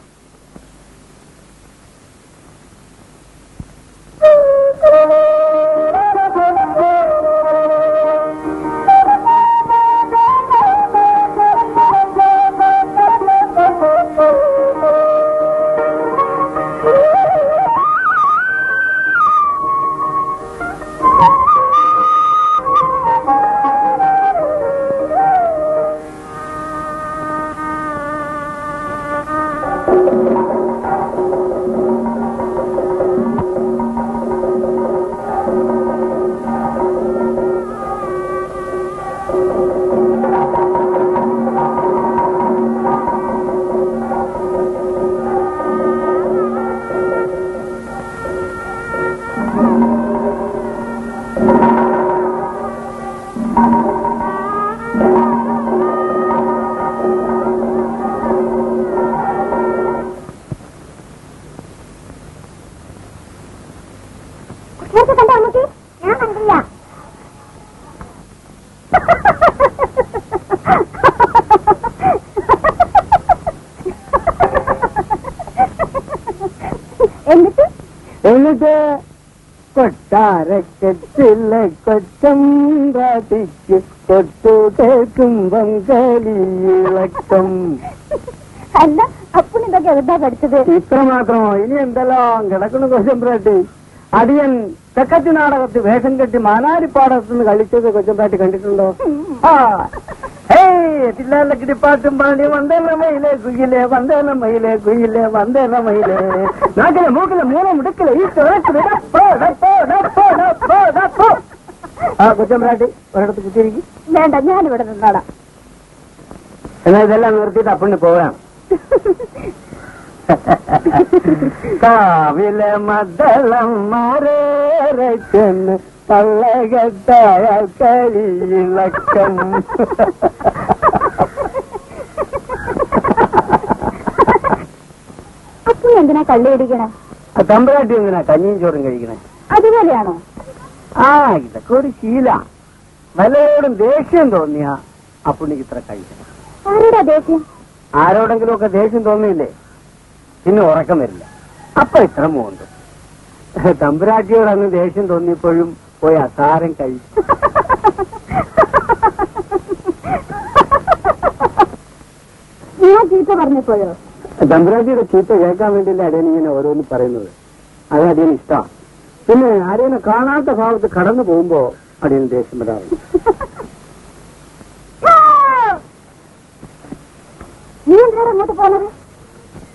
കൊട്ടാരക്കെട്ടിലെ കൊച്ചം കാട്ടിക്ക് കൊട്ടു കേൾക്കുമ്പം കളിയിളക്കം അല്ല അപ്പുണ്ണിതൊക്കെ എവിടാ പഠിച്ചത് ഇത്ര മാത്രമോ ഇനി എന്തെല്ലാം കിടക്കുന്നു കൊച്ചമ്പ്രാട്ടി അടിയൻ തെക്കത്തി നാടകത്ത് വേഷം കെട്ടി മാനാരിപ്പാടത്തുനിന്ന് കളിച്ചത് കൊച്ചമ്പ്രാട്ടി കണ്ടിട്ടുണ്ടോ ആ ഹേയ് തില്ലാലക്കിടി പാട്ടും പാടി വന്തേന മയിലേ കുയിലേ വന്തേന മയിലേ കുയിലേ വന്തേന മയിലേ നാക്കിലെ മൂക്കിലെ മൂലം മുടുക്കിലെ ആ കൊച്ചമ്പ്രാട്ടി ഒരിടത്ത് കുത്തിയിരിക്കും. വേണ്ട നിന്നോടാം എന്നാ ഇതെല്ലാം നിർത്തിയിട്ട് അപ്പണ്ണി പോകാം. കാവിലെ മദ്ദളം കള്ളകെട്ടായ കരിയിളക്കം. അപ്പുണ്ണി എന്തിനാ കള്ളിയടിക്കണേ തമ്പരാട്ടി എന്തിനാ കഞ്ഞിയും ചോറും കഴിക്കണേ? അതുപോലെയാണോ? ആ ഇതൊക്കെ ഒരു ശീല. വല്ലവരോടും ദേഷ്യം തോന്നിയ അപ്പുണ്ണിക്ക് ഇത്ര കഴിക്കണം. ആരുടെ ദേഷ്യം? ആരോടെങ്കിലും ഒക്കെ ദേഷ്യം തോന്നിയില്ലേ? പിന്നെ ഉറക്കം വരില്ല. അപ്പൊ ഇത്ര മൂന്ന്. തമ്പുരാട്ടിയോട് അങ്ങ് ദേഷ്യം തോന്നിയപ്പോഴും പോയി അസാരം കഴിച്ചു. ഞാൻ ചീത്ത പറഞ്ഞപ്പോഴോ? തമ്പുരാട്ടിയുടെ ചീത്ത കേൾക്കാൻ വേണ്ടിയില്ല അടിയൻ ഇങ്ങനെ ഓരോന്ന് പറയുന്നത്? അത് അടിയൻ ഇഷ്ടമാണ് പിന്നെ ആരെയും കാണാത്ത ഭാഗത്ത് കടന്നു പോകുമ്പോ അടിയൻ ദേഷ്യം വരാറുണ്ട്. നീ എന്താ അങ്ങോട്ട് പോകുന്നത്?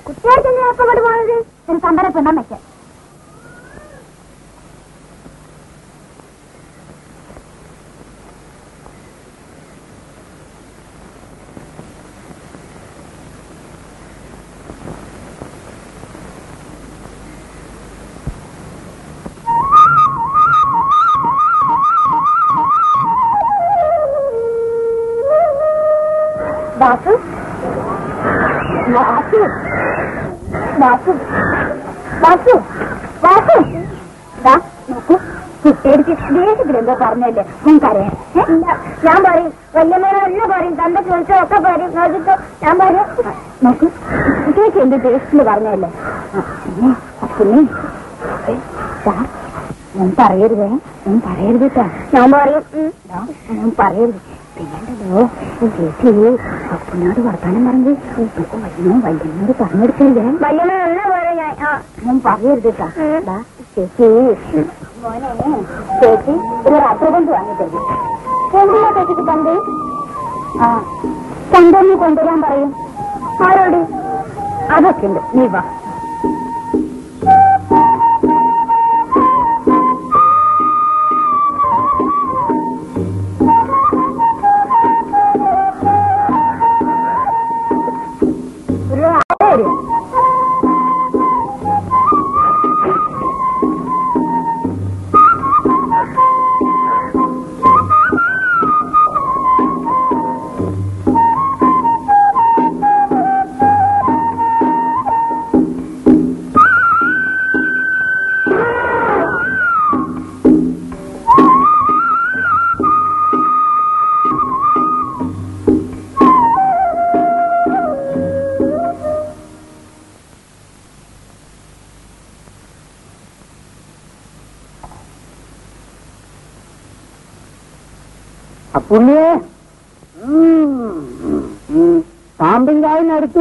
കുട്ടികൾക്ക് ഇപ്പൊ അങ്ങോട്ട് പോകുന്നത്? ഒരു സമ്പര വാസു പറഞ്ഞല്ലേ നിനക്കറിയാം ഞാൻ പറയും വല്യമ്മേനെ എല്ലാം പറയും തന്റെ ചോദിച്ചോ ഒക്കെ പറയും നോക്കിട്ടോ ഞാൻ പറയും. നോക്കൂ കുട്ടിയൊക്കെ എന്റെ ദേഷ്യത്തിൽ പറഞ്ഞല്ലേ പിന്നെ ഞാൻ പറയരുത് ഞാൻ പറയരുത് കേട്ടാ. ഞാൻ പറയും ഞാൻ പറയരുത്. പിന്നെണ്ടല്ലോ ചേച്ചി അപ്പനോട് വർത്താനം പറഞ്ഞത് ഇപ്പൊ വല്യമ്മ വല്യമ്മയോട് പറഞ്ഞെടുക്കല്ലേ വല്യമ്മ ഞാൻ പറയരുത് കേട്ടാ. ചേച്ചി. മോനെ ചേച്ചി ഒരു റബ്ബർ കൊണ്ട് വാങ്ങിത്തരും എന്തിനാ ചേച്ചിക്ക് പന്ത്? ആ ചന്തൊന്ന് കൊണ്ടുവരാൻ പറയും. ആരോട്? അതൊക്കെ ഉണ്ട്. നീ വാ.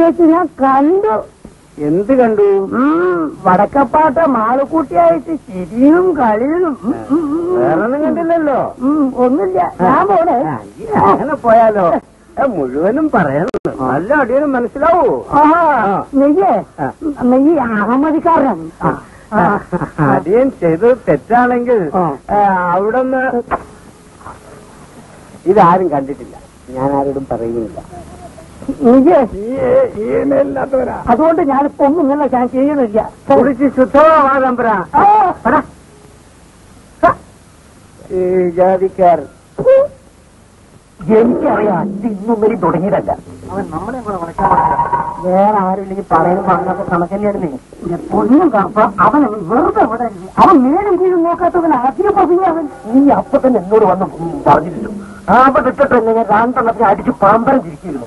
വെച്ച് ഞാൻ കണ്ടു. എന്ത് കണ്ടു? വടക്കപ്പാട്ട മാളുകൂട്ടിയായിട്ട് ചിരിയും കളിയും. വേറൊന്നും കണ്ടില്ലല്ലോ. ഒന്നുമില്ല. ഞാൻ പോണേ. അങ്ങനെ പോയാലോ? മുഴുവനും പറയണം. നല്ല അടിയനും മനസ്സിലാവൂ. നെയ്യേ നെയ്യ് അഹമ്മദിക്കാരൻ അടിയൻ ചെയ്തത് തെറ്റാണെങ്കിൽ അവിടുന്ന് ഇതാരും കണ്ടിട്ടില്ല. ഞാൻ ആരോടും പറയുന്നില്ല അതുകൊണ്ട് ഞാനിപ്പോ ഒന്നും ഇങ്ങനെ ഞാൻ ചെയ്യുന്നില്ല. കുളിച്ച് ശുദ്ധമാതമ്പര ഈ ജാതിക്കാരൻ എനിക്കറിയാം ഇന്നും വരെ തുടങ്ങിയതല്ല. അവൻ നമ്മളെ കൂടെ വളയ്ക്കാൻ വേറെ ആരുമില്ലെങ്കിൽ പറയുന്ന പറഞ്ഞൊക്കെ കണക്കന്നെയായിരുന്നേ പൊന്നും കറുപ്പ അവൻ വെറുതെ ഇവിടെ. അവൻ നേരം കീഴും നോക്കാത്തവൻ ആദ്യം പറഞ്ഞു അവൻ. നീ അപ്പൊ തന്നെ എന്നോട് വന്ന് പറഞ്ഞിരുന്നു. എന്നെ ഞാൻ രണ്ടെണ്ണത്തിന് അടിച്ച് പാമ്പരം തിരിച്ചിരുന്നു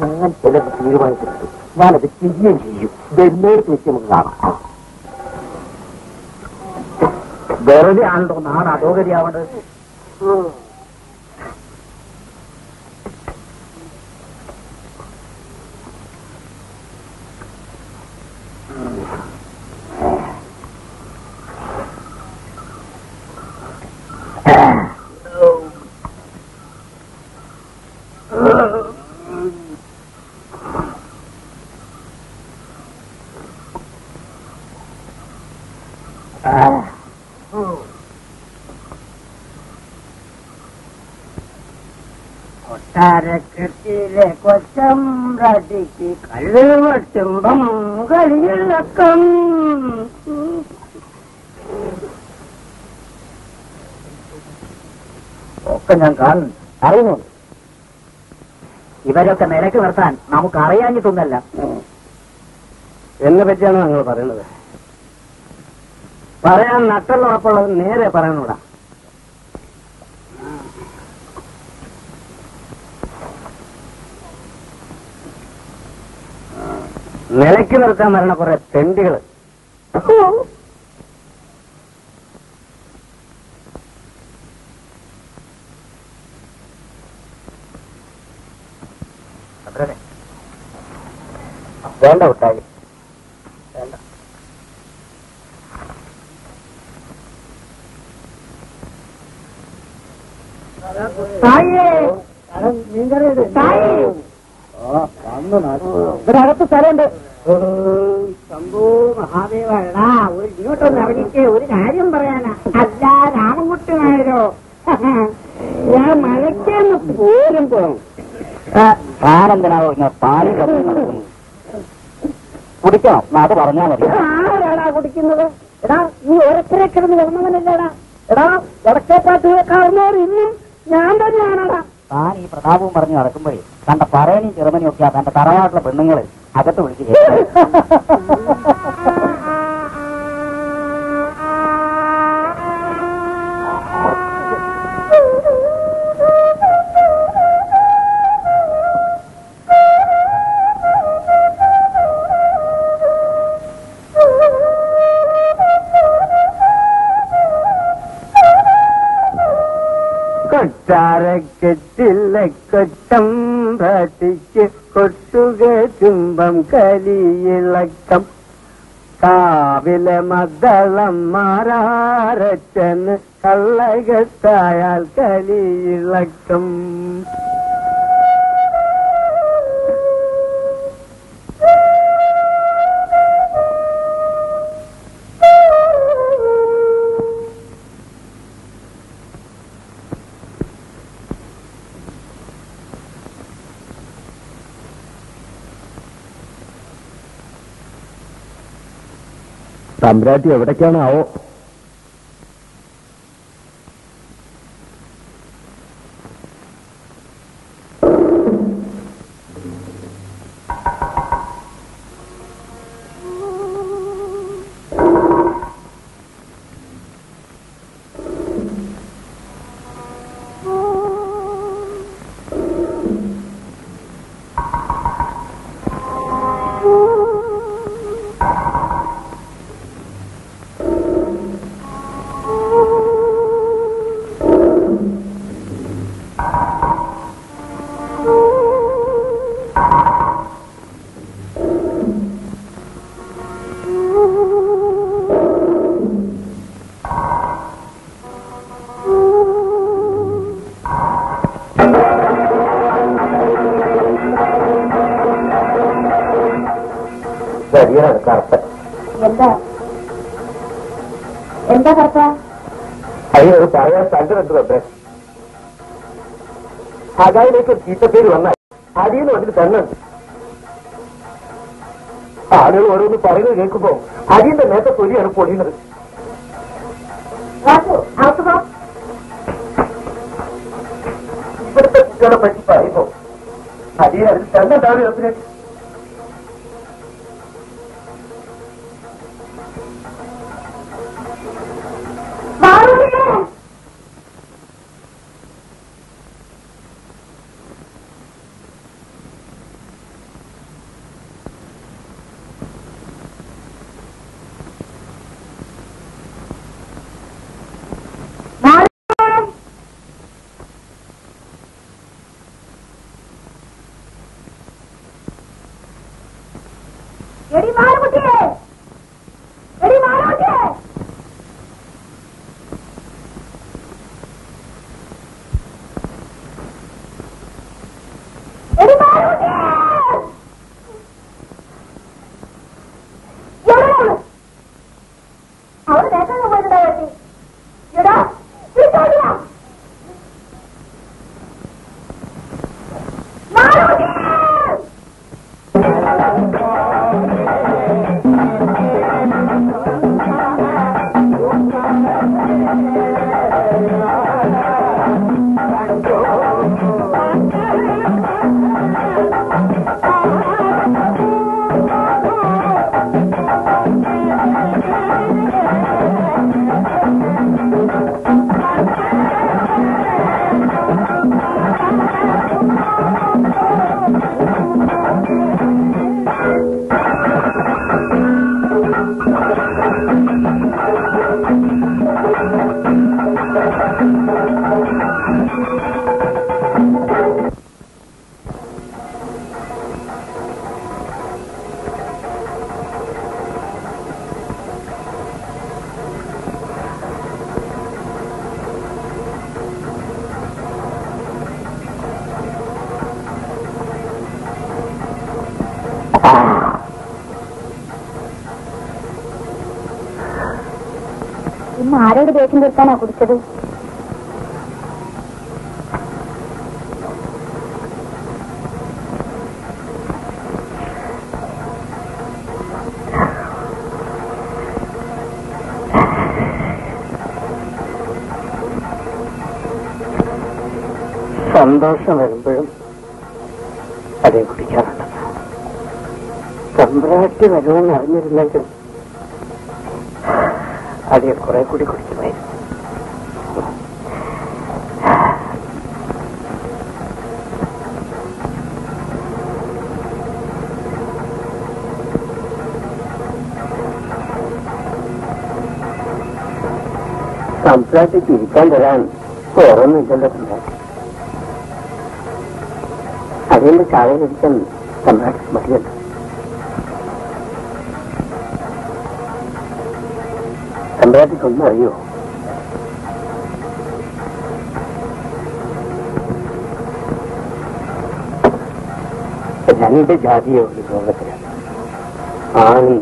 ഞങ്ങൾ ചിലത് തീരുമാനിച്ചിട്ടുണ്ട് ഞാനത് ചെയ്യുകയും ചെയ്യും. വരുന്നേടത്ത് വെച്ച് നമുക്ക് കാണാം. വെറുതെ ആണല്ലോ നാട് അധോഗതിയാവേണ്ടത്. കൊട്ടാരക്കെട്ടിലെ കൊച്ചം റടിക്ക് കള്ള് വെട്ടുമ്പം കളിയിളക്കം ഒക്കെ ഞാൻ കാണുന്നു അറിയുന്നു ഇവരൊക്കെ നിലയ്ക്ക് നിർത്താൻ നമുക്ക് അറിയാഞ്ഞിട്ടൊന്നല്ല എന്നെ പറ്റിയാണ് നിങ്ങൾ പറയുന്നത്. പറയാൻ നട്ടുറപ്പുള്ളത് നേരെ പറയണൂടാ നിലയ്ക്ക് നിർത്താൻ വരണ കുറെ തെണ്ടികൾ വേണ്ട കുട്ടായി. വേണ്ട. ഒരകത്ത് സ്ഥലമുണ്ട്. ശംഭു ഒരു ഇങ്ങോട്ടൊന്ന് അവനിക്ക് ഒരു കാര്യം പറയാനാ. അല്ല രാമൻകുട്ടിനായരോ ഞാൻ മഴയ്ക്കൊന്ന് പോരുമ്പോ താനെന്തിനാവോ പാലി കടന്നു കുടിക്കണം? അത് പറഞ്ഞാൽ മതി. ആരാടാ കുടിക്കുന്നത്? എടാ നീ ഓരോരുത്തരെ കിടന്ന് വന്നവനല്ലേടാ? എടാ വടക്കേപ്പാട്ടിലെ കാരണവർ ഇന്നും ഞാൻ തന്നെയാണടാ. താൻ ഈ പ്രതാപവും പറഞ്ഞു നടക്കുമ്പോഴേ തന്റെ പറയണി ചെറുമനും ഒക്കെയാ തന്റെ തറവാട്ടിലെ പെണ്ണുങ്ങളെ അകത്ത് വിളിക്കുക <laughs> കൊട്ടാരക്കെട്ടില്ല കൊച്ചം ഭട്ടിക്ക് കൊട്ടുക ചുംബം കലിയിളക്കം. കാവിലെ മദ്ദളം മാറാരച്ചെന്ന് കള്ളകത്തായാൽ കലിയിളക്കം. തമ്പ്രാട്ടി എവിടേക്കാണാവോ? പറയാൻ സ്ഥലത്തിനെന്ത് വെപ്പേ അതായിലേക്ക് ചീത്തപ്പേര് വന്നാൽ അടിയിൽ പറഞ്ഞിട്ട് തന്നെ ആളുകൾ ഓരോന്ന് പറയുന്നത് കേൾക്കുമ്പോ അടിയന്റെ നേരത്തെ തൊലിയാണ് പൊടിയുന്നത് ഇവിടുത്തെ കുട്ടികളെ പറ്റി പറയുമ്പോ അടിയെ അതിൽ തന്നെ ഉണ്ടാവുക വിഷം ചേർക്കാനാ കുടിച്ചത്. സന്തോഷം വരുമ്പോഴും അതേ കുടിക്കാറുണ്ട്. സമ്പ്രാട്ടി വരുമെന്ന് അറിഞ്ഞിരുന്നെങ്കിൽ അതേ കുറെ കൂടി കുടിക്കും. സംസാരിച്ച് ഇരിക്കാൻ തരാൻ വേറൊന്നുമില്ലല്ലോ സമ്രാട്ടി അതുകൊണ്ട് ചായയിലിരിക്കാൻ സമ്രാട്ടി മതിയല്ലോ സമ്രാട്ടിക്കൊന്നും അറിയോ രണ്ട് ജാതിയെ ഉള്ളു ലോകത്തിലാണ് ആണും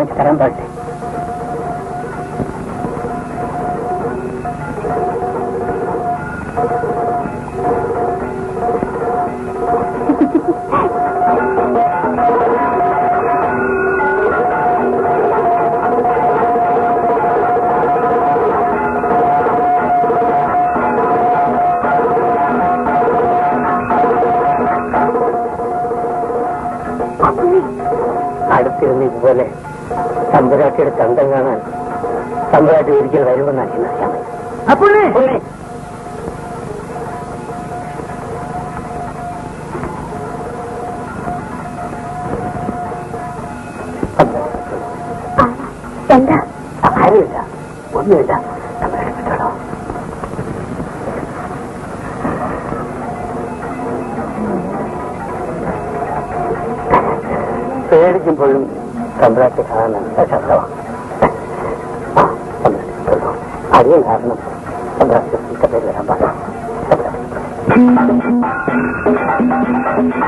തമ്പ്രാട്ടിക്ക് ഒന്നും എന്താ ആരുമില്ല ഒന്നുമില്ല തമ്പുരാട്ടി വിട്ടോളൂ പേടിക്കുമ്പോഴും തമ്പ്രാട്ടി കാണാൻ നല്ല ശബ്ദമാണ് ആ, തമ്പുരാട്ടി വിട്ടോളൂ. അധികം കാരണം തമ്പ്രാട്ടി പേര് വരാൻ പാടില്ല തമ്പുരാട്ടി എനിക്ക്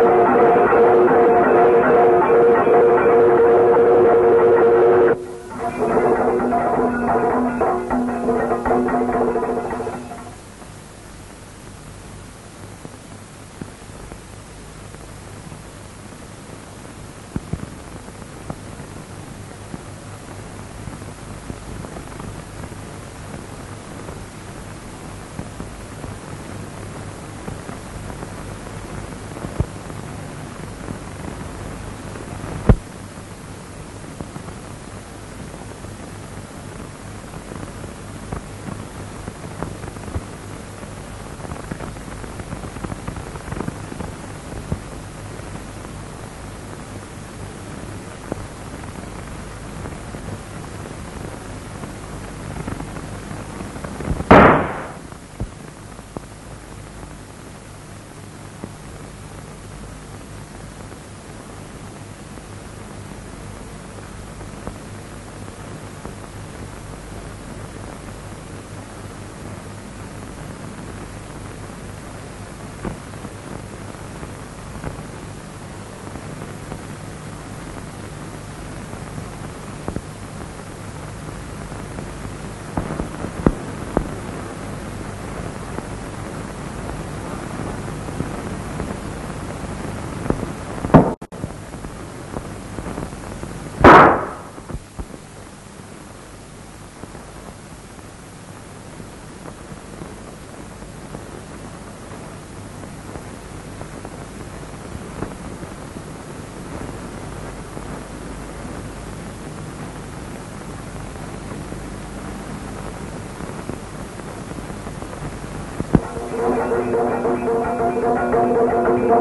Thank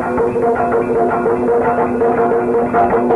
you.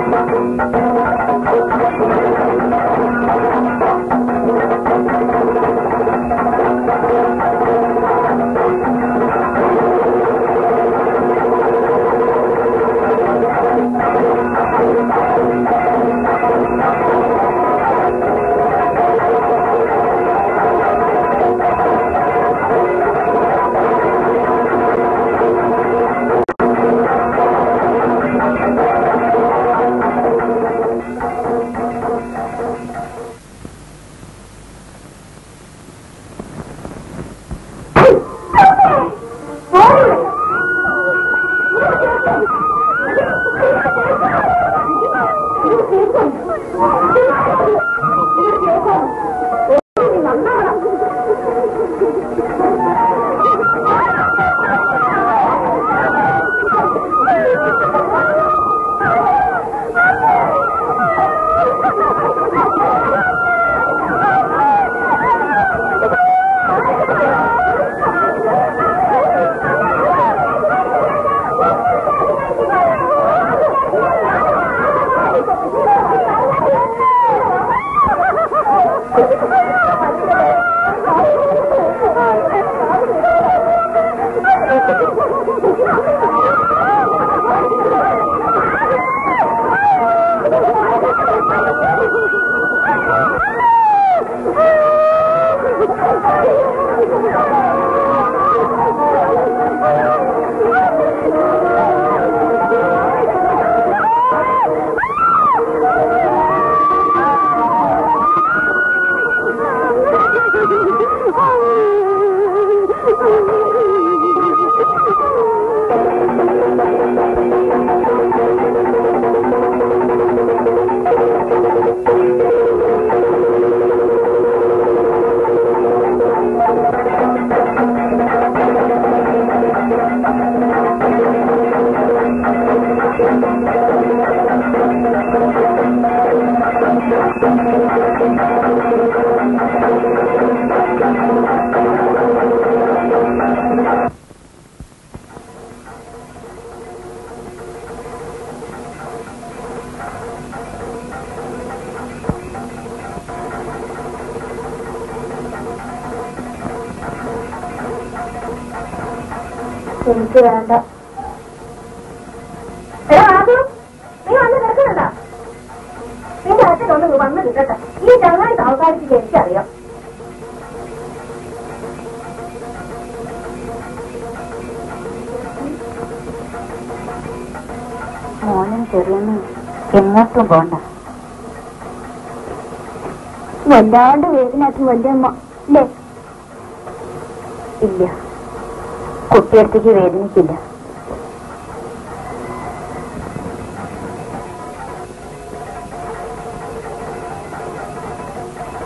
കുട്ടിയടുത്തേക്ക് വേദനിക്കില്ല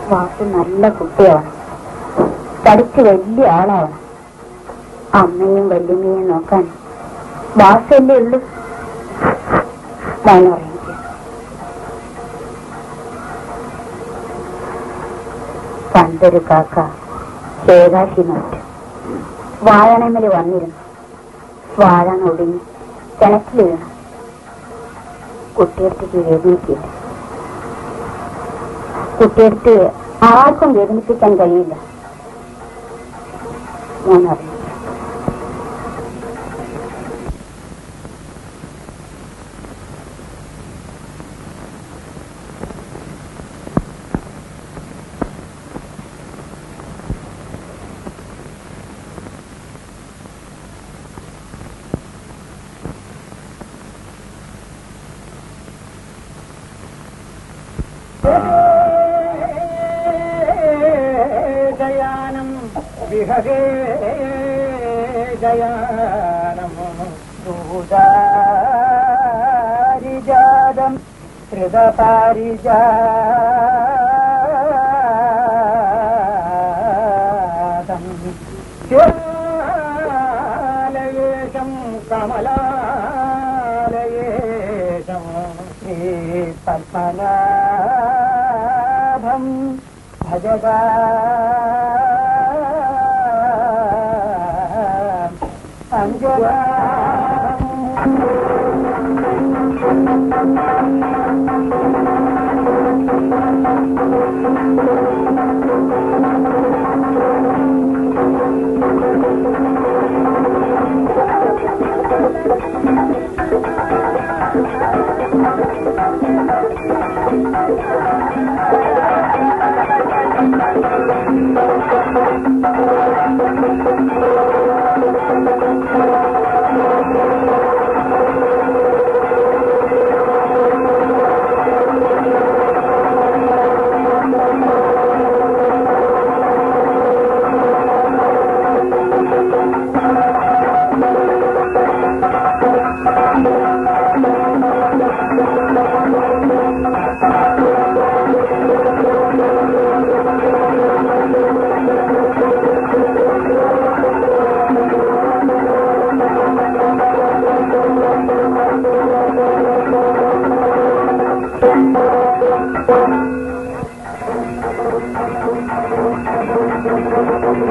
വാസു നല്ല കുട്ടിയാവണം പഠിച്ച് വലിയ ആളാവണം അമ്മയും വല്യമ്മയും നോക്കാൻ വാസല്ലേ ഉള്ളൂ. മോനുറങ്ങിക്കുക പണ്ടൊരു കാക്ക ഏകാശി നോറ്റ് വാഴണമേൽ വന്നിരുന്നു. വാഴ നൊടിഞ്ഞ് കിണറ്റിൽ വീണു കുട്ടിയെടുത്തേക്ക് വേദനിക്കില്ല കുട്ടിയെടുത്ത് ആർക്കും വേദനിപ്പിക്കാൻ കഴിയില്ല. ഞാൻ ജയാനം जादमि कि कमले समग അമ്മോ Thank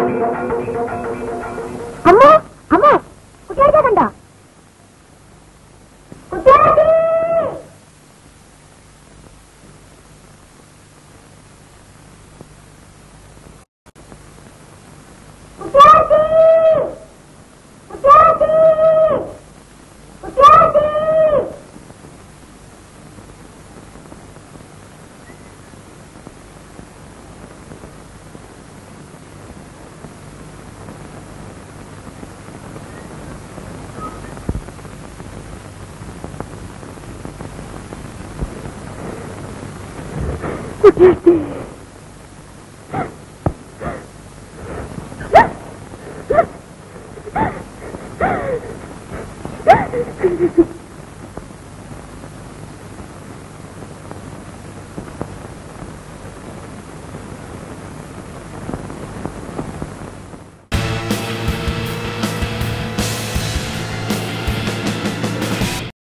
you.